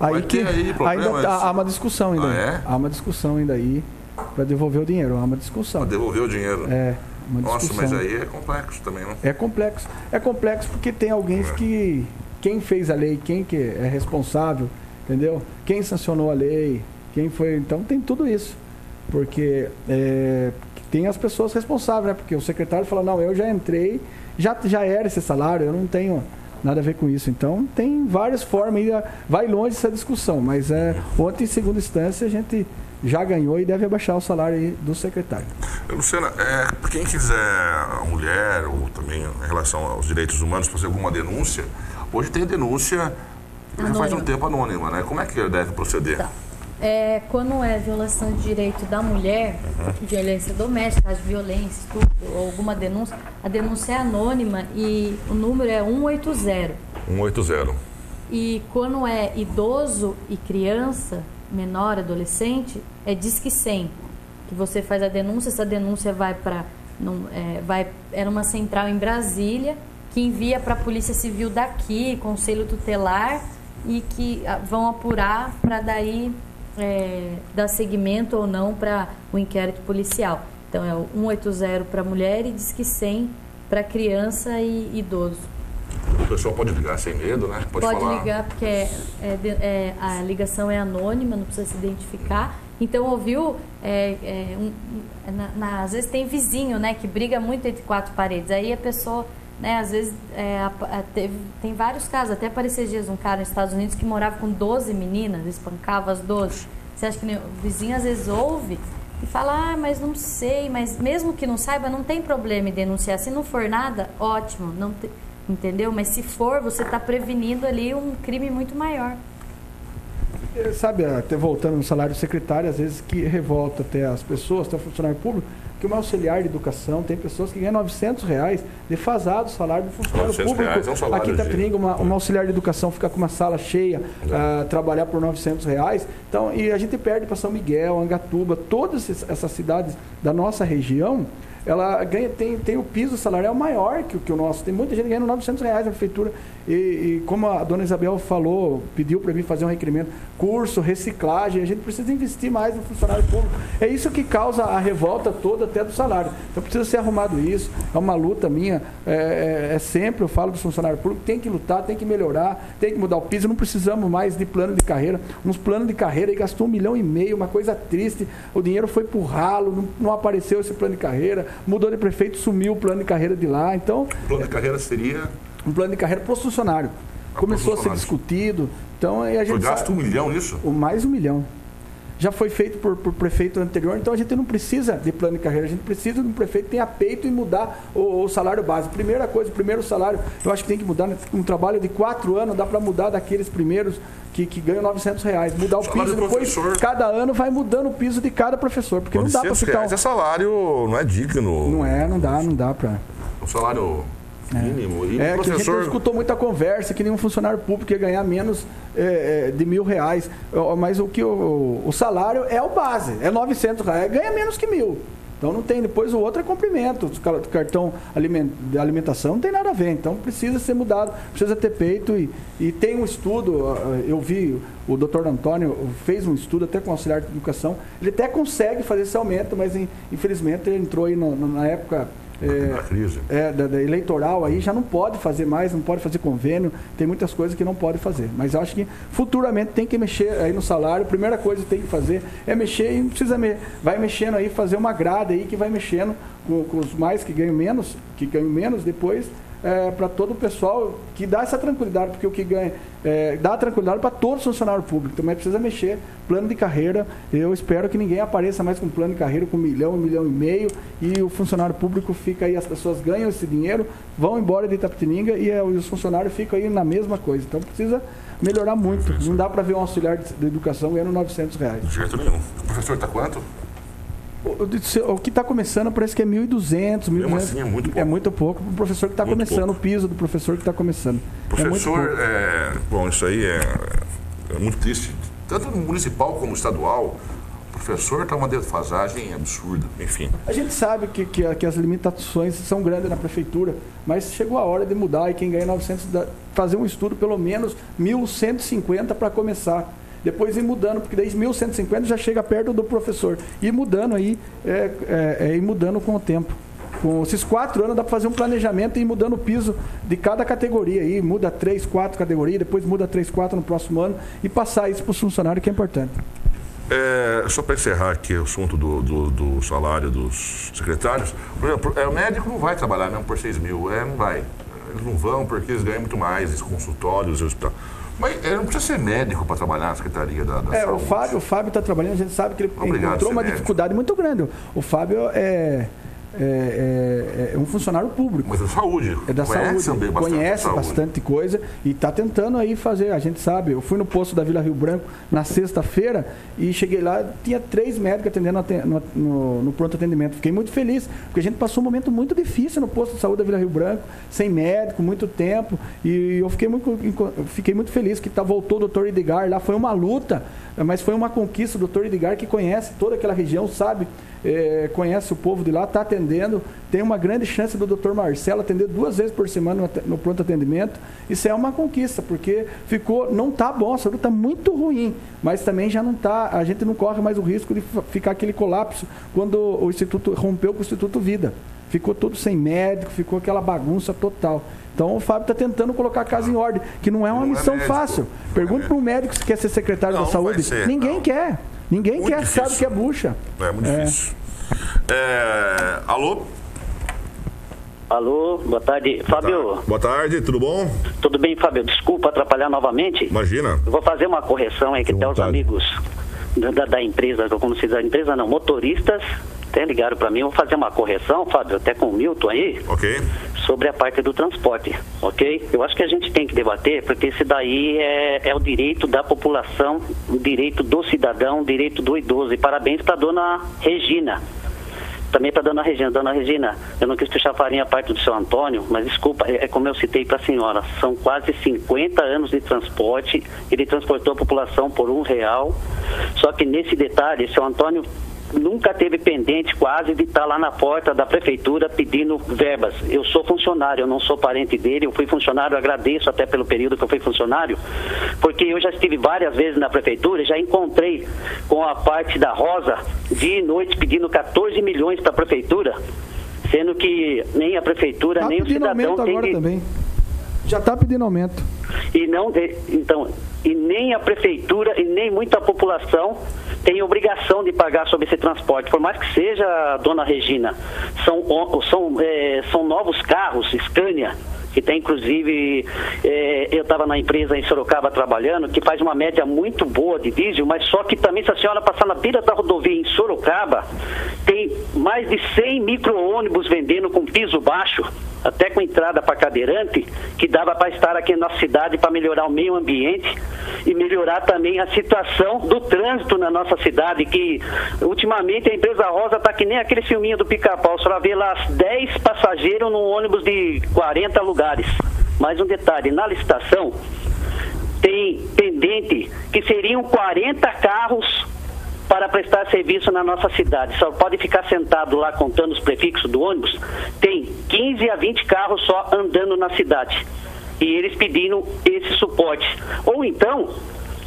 Aí Vai que aí ainda tá- há uma discussão ainda. Ah, é? Há uma discussão ainda aí para devolver o dinheiro. Há uma discussão. Devolveu o dinheiro. É, uma Nossa, discussão. mas aí é complexo também, não? É complexo. É complexo porque tem alguém que. Quem fez a lei, quem que é responsável, entendeu? Quem sancionou a lei, quem foi. Então tem tudo isso. Porque é, tem as pessoas responsáveis, né? Porque o secretário fala, não, eu já entrei, já, já era esse salário, eu não tenho nada a ver com isso. Então tem várias formas, ainda vai longe essa discussão, mas é, ontem, em segunda instância, a gente já ganhou e deve abaixar o salário do secretário. Luciana, é, quem quiser, a mulher, ou também em relação aos direitos humanos, fazer alguma denúncia, hoje tem denúncia já faz um Anônima. tempo anônima, né? Como é que deve proceder? Tá. É, quando é violação de direito da mulher, Uhum. violência doméstica, violência, estupro alguma denúncia, a denúncia é anônima e o número é 180. 180. E quando é idoso e criança, menor, adolescente, é Disque 100. Que você faz a denúncia, essa denúncia vai para. É, vai, era uma central em Brasília que envia para a Polícia Civil daqui, Conselho Tutelar, e que ah, vão apurar para daí é, dar seguimento ou não para o inquérito policial. Então é o 180 para mulher e Disque 100 para criança e idoso. O pessoal pode ligar sem medo, né? Pode, Pode, falar. ligar, porque é- é é- a ligação é anônima, não precisa se identificar. Então, ouviu, é, é, um- na- na- às vezes tem vizinho, né, que briga muito entre quatro paredes. Aí a pessoa, né, às vezes, é, teve- tem vários casos. Até apareceu esses dias um cara nos Estados Unidos que morava com 12 meninas, espancava as 12. Você acha que o vizinho às vezes ouve e fala, ah, mas não sei, mas mesmo que não saiba, não tem problema em denunciar. Se não for nada, ótimo, não te- entendeu? Mas se for, você está prevenindo ali um crime muito maior. É, Sabe, até voltando no salário secretário, às vezes que revolta até as pessoas, até o funcionário público, que uma auxiliar de educação tem pessoas que ganham 900 reais, defasado o salário do funcionário 900 público. reais é um salário Aqui em de- Itapetininga, uma, uma auxiliar de educação fica com uma sala cheia, ah, trabalhar por 900 reais. Então, e a gente perde para São Miguel, Angatuba, todas essas cidades da nossa região, ela ganha, tem, tem o piso salarial maior que, o- que o nosso. Tem muita gente ganhando 900 reais na prefeitura. E, e como a dona Isabel falou, pediu para mim fazer um requerimento, curso, reciclagem, a gente precisa investir mais no funcionário público. É isso que causa a revolta toda até do salário. Então precisa ser arrumado isso. É uma luta minha. É, é- é sempre, eu falo do funcionário público, tem que lutar, tem que melhorar, tem que mudar o piso. Não precisamos mais de plano de carreira. Uns planos de carreira aí gastou um milhão e meio, uma coisa triste. O dinheiro foi pro ralo, não, não apareceu esse plano de carreira. Mudou de prefeito, sumiu o plano de carreira de lá. Então, O plano de carreira seria. Um plano de carreira para o funcionário. começou a ser discutido. Então aí a gente Foi gasto sabe- um milhão nisso? o mais um milhão. Já foi feito por, por prefeito anterior, então a gente não precisa de plano de carreira, a gente precisa de um prefeito que tenha peito em mudar o, o salário base. Primeira coisa, o primeiro salário, eu acho que tem que mudar. né? Um trabalho de quatro anos dá para mudar daqueles primeiros que, que ganham 900 reais. Mudar o piso, depois, professor. cada ano vai mudando o piso de cada professor, porque não dá para 900 ficar. reais é salário, não é digno. Não é, não dá, não dá para. Um salário mínimo. E É o que a gente professor. não escutou muita conversa, que nenhum funcionário público ia ganhar menos é, é, de mil reais. Mas o que o, o salário é o base, é 900 reais, ganha menos que mil. Então não tem, depois o outro é comprimento, o car- cartão de alimentação não tem nada a ver, então precisa ser mudado, precisa ter peito e, e tem um estudo, eu vi o doutor Antônio fez um estudo até com o auxiliar de educação, ele até consegue fazer esse aumento, mas in- infelizmente ele entrou aí no- na época é, Na crise. é, da, da eleitoral aí já não pode fazer mais, não pode fazer convênio, tem muitas coisas que não pode fazer. Mas eu acho que futuramente tem que mexer aí no salário. A primeira coisa que tem que fazer é mexer e não precisa me, vai mexendo aí, fazer uma grade aí que vai mexendo com, com os mais que ganham menos, que ganham menos depois. Para todo o pessoal que dá essa tranquilidade, porque o que ganha é, dá tranquilidade para todo funcionário público, também precisa mexer plano de carreira. Eu espero que ninguém apareça mais com plano de carreira com um milhão, um milhão e meio e o funcionário público fica aí, as pessoas ganham esse dinheiro, vão embora de Itapetininga e, eh, os funcionários ficam aí na mesma coisa. Então precisa melhorar muito. Não dá para ver um auxiliar de, de educação ganhando 900 reais. De jeito nenhum. O professor está quanto? O, que está começando parece que é 1.200, 1.200. Mesmo assim, é muito pouco. É muito pouco para o professor que está começando, pouco. o piso do professor que está começando. é Professor, pouco. é, bom, isso aí é, é muito triste. Tanto municipal como estadual, o professor está uma defasagem absurda. Enfim. A gente sabe que, que, que as limitações são grandes na prefeitura, mas chegou a hora de mudar e quem ganha 900, dá- fazer um estudo pelo menos 1.150 para começar. Depois ir mudando, porque daí 1.150 já chega perto do professor. E mudando aí, é, é, é mudando com o tempo. Com esses quatro anos dá para fazer um planejamento e ir mudando o piso de cada categoria. Aí muda três, quatro categorias, depois muda três, quatro no próximo ano e passar isso para os funcionários, que é importante. É, só para encerrar aqui o assunto do, do, do salário dos secretários, é, o médico não vai trabalhar mesmo por 6 mil, é, não vai. Eles não vão porque eles ganham muito mais, os consultórios, o hospital. Mas é, não precisa ser médico para trabalhar na Secretaria da, da É, o Saúde. Fábio, o Fábio está trabalhando, a gente sabe que ele Obrigado, encontrou uma Senésio. dificuldade muito grande. O Fábio é, é, é- é um funcionário público. Mas da saúde. É da Conhece saúde, bastante conhece saúde. bastante coisa e está tentando aí fazer. A gente sabe, eu fui no posto da Vila Rio Branco na sexta-feira e cheguei lá, tinha três médicos atendendo aten- no, no- no pronto atendimento. Fiquei muito feliz, porque a gente passou um momento muito difícil no posto de saúde da Vila Rio Branco, sem médico, muito tempo, e eu fiquei muito, fiquei muito feliz que tá, voltou o doutor Edgar lá, foi uma luta, mas foi uma conquista, o doutor Edgar que conhece toda aquela região, sabe é, conhece o povo de lá, está atendendo. Tem uma grande chance do Dr. Marcelo atender duas vezes por semana no, pronto atendimento. Isso é uma conquista, porque ficou, não está bom, a saúde está muito ruim, mas também já não está, a gente não corre mais o risco de ficar aquele colapso quando o Instituto rompeu com o Instituto Vida. Ficou tudo sem médico, ficou aquela bagunça total. Então o Fábio está tentando colocar a casa em ordem, que não é uma Não é missão médico. fácil. Pergunta para um médico se quer ser secretário Não, da saúde. ser, Ninguém não. quer. Ninguém Muito quer, sabe difícil. que é bucha. É muito difícil. É, alô? Alô, boa tarde. Fábio, Boa tarde, tudo bom? tudo bem, Fábio? Desculpa atrapalhar novamente. Imagina. Eu vou fazer uma correção aí que até os amigos da, da- da empresa, como se diz, a empresa não, motoristas, até ligaram para mim. Eu vou fazer uma correção, Fábio, até com o Milton aí, Ok. sobre a parte do transporte, ok? Eu acho que a gente tem que debater, porque esse daí é, é o direito da população, o direito do cidadão, o direito do idoso. E parabéns para dona Regina. Também para dona Regina. Dona Regina, eu não quis puxar farinha a parte do seu Antônio, mas desculpa, é, é como eu citei para a senhora, são quase 50 anos de transporte, ele transportou a população por um real, só que nesse detalhe, seu Antônio nunca teve pendente quase de estar lá na porta da prefeitura pedindo verbas. Eu sou funcionário, eu não sou parente dele, eu fui funcionário, agradeço até pelo período que eu fui funcionário, porque eu já estive várias vezes na prefeitura, já encontrei com a parte da Rosa, dia e noite, pedindo 14 milhões para a prefeitura, sendo que nem a prefeitura, Está nem o cidadão tem que... também. Já está pedindo aumento. E não então, e nem a prefeitura e nem muita população tem obrigação de pagar sobre esse transporte, por mais que seja, dona Regina, são, são, eh, são novos carros, Scania, que tem inclusive, é, eu estava na empresa em Sorocaba trabalhando, que faz uma média muito boa de diesel, mas só que também se a senhora passar na beira da rodovia em Sorocaba, tem mais de 100 micro-ônibus vendendo com piso baixo, até com entrada para cadeirante, que dava para estar aqui na nossa cidade para melhorar o meio ambiente e melhorar também a situação do trânsito na nossa cidade, que ultimamente a empresa Rosa está que nem aquele filminho do pica-pau, só vê lá 10 passageiros num ônibus de 40 lugares. Mais um detalhe, na licitação tem pendente que seriam 40 carros para prestar serviço na nossa cidade. Só pode ficar sentado lá contando os prefixos do ônibus. Tem 15 a 20 carros só andando na cidade. E eles pedindo esse suporte. Ou então,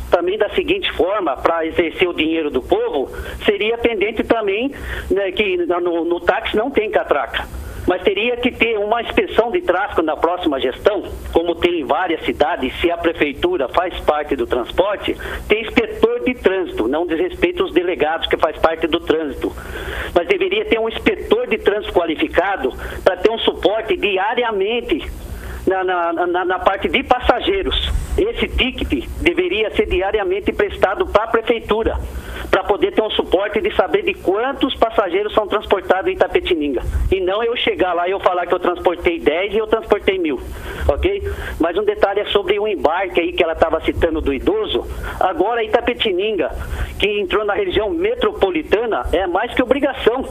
também da seguinte forma, para exercer o dinheiro do povo, seria pendente também né, que no, no táxi não tem catraca. Mas teria que ter uma inspeção de tráfego na próxima gestão, como tem em várias cidades, se a prefeitura faz parte do transporte, tem inspetor de trânsito, não diz respeito aos delegados que faz parte do trânsito. Mas deveria ter um inspetor de trânsito qualificado para ter um suporte diariamente na, na, na, na parte de passageiros. Esse ticket deveria ser diariamente prestado para a prefeitura, para poder ter um suporte de saber de quantos passageiros são transportados em Itapetininga. E não eu chegar lá e eu falar que eu transportei 10 e eu transportei mil, ok? Mas um detalhe é sobre o embarque aí que ela estava citando do idoso. Agora Itapetininga, que entrou na região metropolitana, é mais que obrigação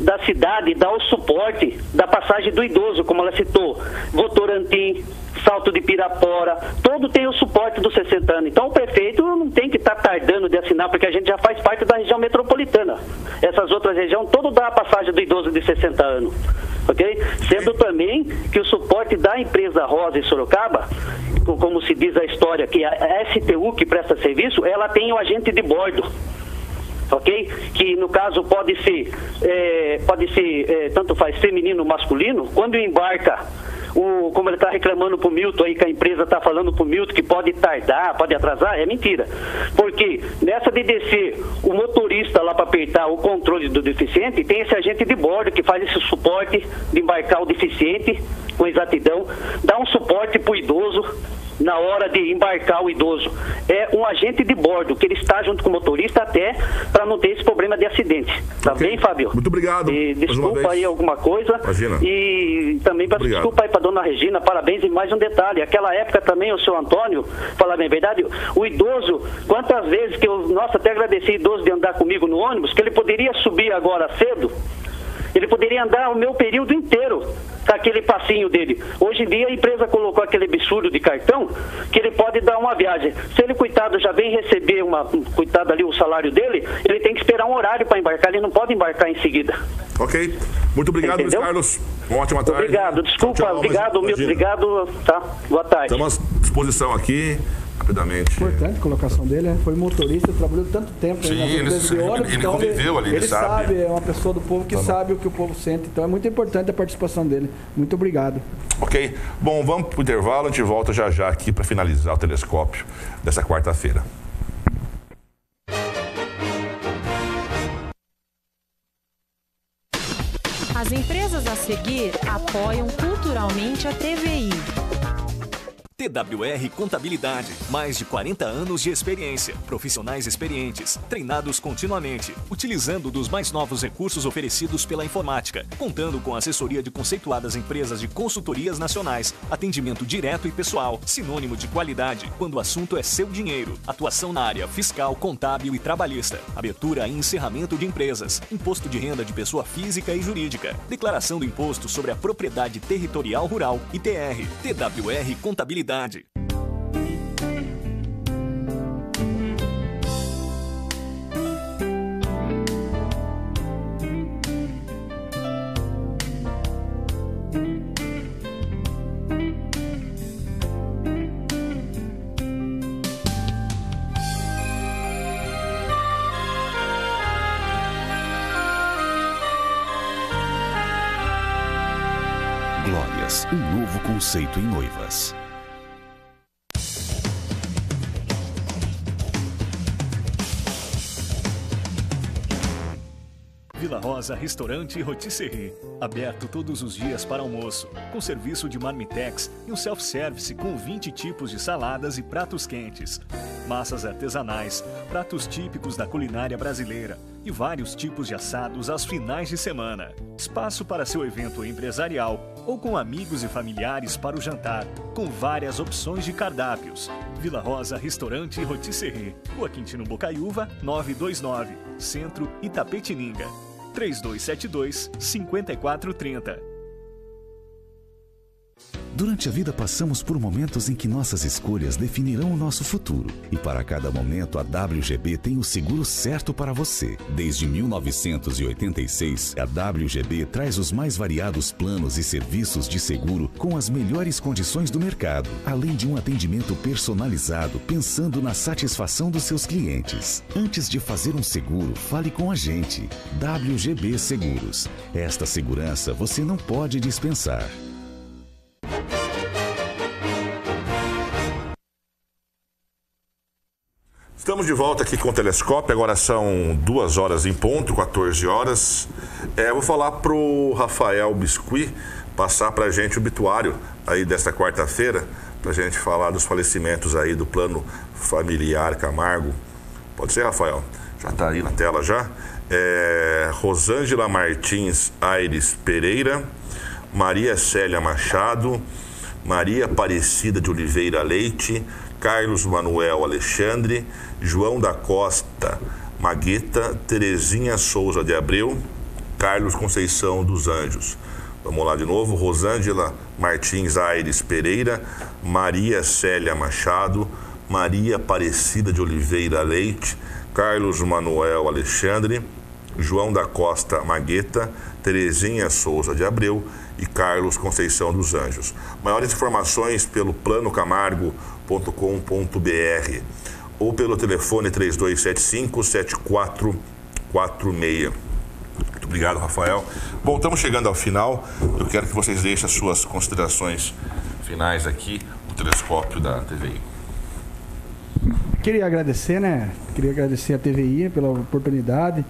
da cidade dar o suporte da passagem do idoso, como ela citou, Votorantim, Salto de Pirapora, todo tem o suporte dos 60 anos. Então o prefeito não tem que estar tá tardando de assinar, porque a gente já faz parte da região metropolitana. Essas outras regiões, todo dá a passagem do idoso de 60 anos. Ok? Sendo também que o suporte da empresa Rosa em Sorocaba, como se diz a história, que a STU que presta serviço, ela tem o agente de bordo ok? Que no caso pode ser, é, pode ser é, tanto faz feminino ou masculino, quando embarca o, como ele está reclamando para o Milton aí, que a empresa está falando para o Milton que pode tardar, pode atrasar, é mentira. Porque nessa de descer o motorista lá para apertar o controle do deficiente, tem esse agente de bordo que faz esse suporte de embarcar o deficiente com exatidão, dá um suporte para o idoso, na hora de embarcar o idoso. É um agente de bordo, que ele está junto com o motorista até para não ter esse problema de acidente. Tá okay. bem, Fábio? Muito obrigado. E desculpa aí alguma coisa. Imagina. E também peço desculpa aí para dona Regina, parabéns. E mais um detalhe, aquela época também o seu Antônio, falar bem a verdade, o idoso, quantas vezes que eu, nossa, até agradeci idoso de andar comigo no ônibus, que ele poderia subir agora cedo ele poderia andar o meu período inteiro aquele passinho dele. Hoje em dia a empresa colocou aquele absurdo de cartão que ele pode dar uma viagem. Se ele, coitado, já vem receber uma, coitado ali, o salário dele, ele tem que esperar um horário para embarcar, ele não pode embarcar em seguida. Ok. Muito obrigado, Entendeu? Luiz Carlos. Uma ótima tarde. Obrigado. Desculpa, tchau, tchau, obrigado, Milton. Obrigado. Tá. Boa tarde. Estamos à disposição aqui rapidamente. Importante a colocação dele, né? Foi motorista, trabalhou tanto tempo Sim, ele, de ônibus. Ele, então conviveu ali, ele, ele sabe. sabe. É uma pessoa do povo que Tá sabe o que o povo sente. Então é muito importante a participação dele. Muito obrigado. Ok. Bom, vamos para o intervalo, a gente volta já já aqui para finalizar o telescópio dessa quarta-feira. As empresas a seguir apoiam culturalmente a TVI. TWR Contabilidade. Mais de 40 anos de experiência. Profissionais experientes, treinados continuamente, utilizando dos mais novos recursos oferecidos pela informática, contando com assessoria de conceituadas empresas de consultorias nacionais, atendimento direto e pessoal, sinônimo de qualidade quando o assunto é seu dinheiro. Atuação na área fiscal, contábil e trabalhista. Abertura e encerramento de empresas. Imposto de renda de pessoa física e jurídica. Declaração do imposto sobre a propriedade territorial rural, ITR. TWR Contabilidade. Glórias, um novo conceito em noivas. Rosa Restaurante Rotisserie. Aberto todos os dias para almoço, com serviço de marmitex e um self-service com 20 tipos de saladas e pratos quentes. Massas artesanais, pratos típicos da culinária brasileira e vários tipos de assados aos finais de semana. Espaço para seu evento empresarial ou com amigos e familiares para o jantar, com várias opções de cardápios. Vila Rosa Restaurante Rotisserie. Rua Quintino Bocaiúva, 929. Centro Itapetininga. 3272 5430. Durante a vida passamos por momentos em que nossas escolhas definirão o nosso futuro. E para cada momento, a WGB tem o seguro certo para você. Desde 1986, a WGB traz os mais variados planos e serviços de seguro com as melhores condições do mercado, além de um atendimento personalizado pensando na satisfação dos seus clientes. Antes de fazer um seguro, fale com a gente. WGB Seguros. Esta segurança você não pode dispensar. Estamos de volta aqui com o Telescópio, agora são duas horas em ponto, 14 horas. É, vou falar pro Rafael Biscuit passar pra gente o obituário aí desta quarta-feira, pra gente falar dos falecimentos aí do plano familiar Camargo. Pode ser, Rafael? Já tá aí na tela já. É, Rosângela Martins Aires Pereira, Maria Célia Machado, Maria Aparecida de Oliveira Leite, Carlos Manuel Alexandre, João da Costa Magueta, Terezinha Souza de Abreu, Carlos Conceição dos Anjos. Vamos lá de novo. Rosângela Martins Aires Pereira, Maria Célia Machado, Maria Aparecida de Oliveira Leite, Carlos Manuel Alexandre, João da Costa Magueta, Terezinha Souza de Abreu e Carlos Conceição dos Anjos. Maiores informações pelo planocamargo.com.br ou pelo telefone 3275 7446. Muito obrigado, Rafael. Bom, estamos chegando ao final. Eu quero que vocês deixem as suas considerações finais aqui no telescópio da TVI. Queria agradecer, né? Queria agradecer a TVI pela oportunidade.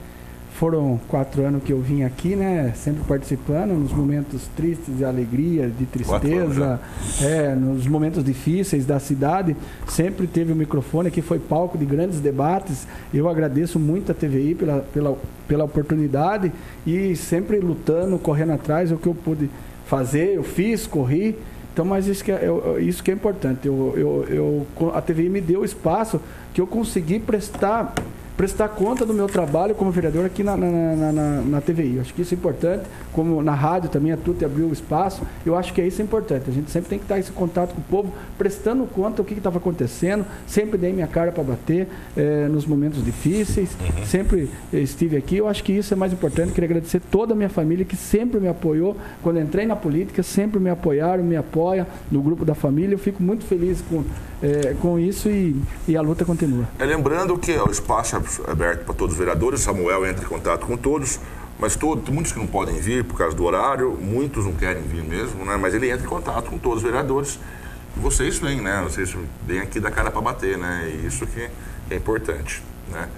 Foram quatro anos que eu vim aqui, né? Sempre participando nos momentos tristes de alegria, de tristeza, é, nos momentos difíceis da cidade. Sempre teve o microfone aqui, foi palco de grandes debates. Eu agradeço muito a TVI pela, pela, pela oportunidade e sempre lutando, correndo atrás. O que eu pude fazer, eu fiz, corri. Então, mas isso que é, eu- isso que é importante. Eu, eu, eu, a TVI me deu o espaço que eu consegui prestar prestar conta do meu trabalho como vereador aqui na, na, na, na- na TVI. Eu acho que isso é importante, como na rádio também a TUT abriu o espaço, eu acho que isso é importante. A gente sempre tem que estar esse contato com o povo, prestando conta do que estava acontecendo, sempre dei minha cara para bater eh, nos momentos difíceis, sempre estive aqui. Eu acho que isso é mais importante. Queria agradecer toda a minha família que sempre me apoiou. Quando entrei na política, sempre me apoiaram, me apoia no grupo da família. Eu fico muito feliz com, eh, com isso e, e a luta continua. É, lembrando que o espaço é aberto para todos os vereadores, Samuel entra em contato com todos, mas todo, tem muitos que não podem vir por causa do horário, muitos não querem vir mesmo, né? mas ele entra em contato com todos os vereadores. E vocês vêm, né? Vocês vêm aqui da cara para bater, né? E isso que é importante, né?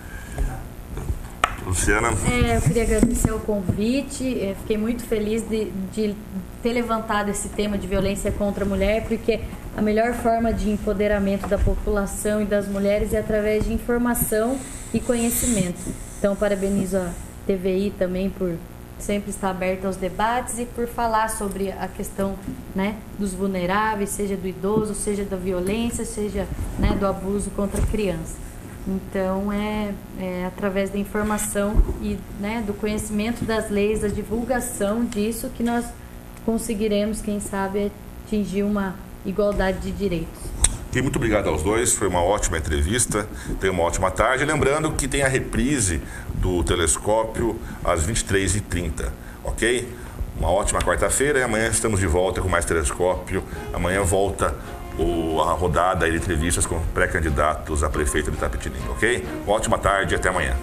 Luciana, É, eu queria agradecer o convite. é, fiquei muito feliz de, de ter levantado esse tema de violência contra a mulher, porque a melhor forma de empoderamento da população e das mulheres é através de informação e conhecimento. Então, parabenizo a TVI também por sempre estar aberta aos debates e por falar sobre a questão né, dos vulneráveis, seja do idoso, seja da violência, seja né, do abuso contra a criança. Então, é, é através da informação e né, do conhecimento das leis, da divulgação disso, que nós conseguiremos, quem sabe, atingir uma igualdade de direitos. E muito obrigado aos dois, foi uma ótima entrevista, tenha uma ótima tarde. Lembrando que tem a reprise do telescópio às 23h30, ok? Uma ótima quarta-feira e amanhã estamos de volta com mais telescópio. Amanhã volta o- a rodada de entrevistas com pré-candidatos a prefeito de Itapetininga, ok? Uma ótima tarde e até amanhã.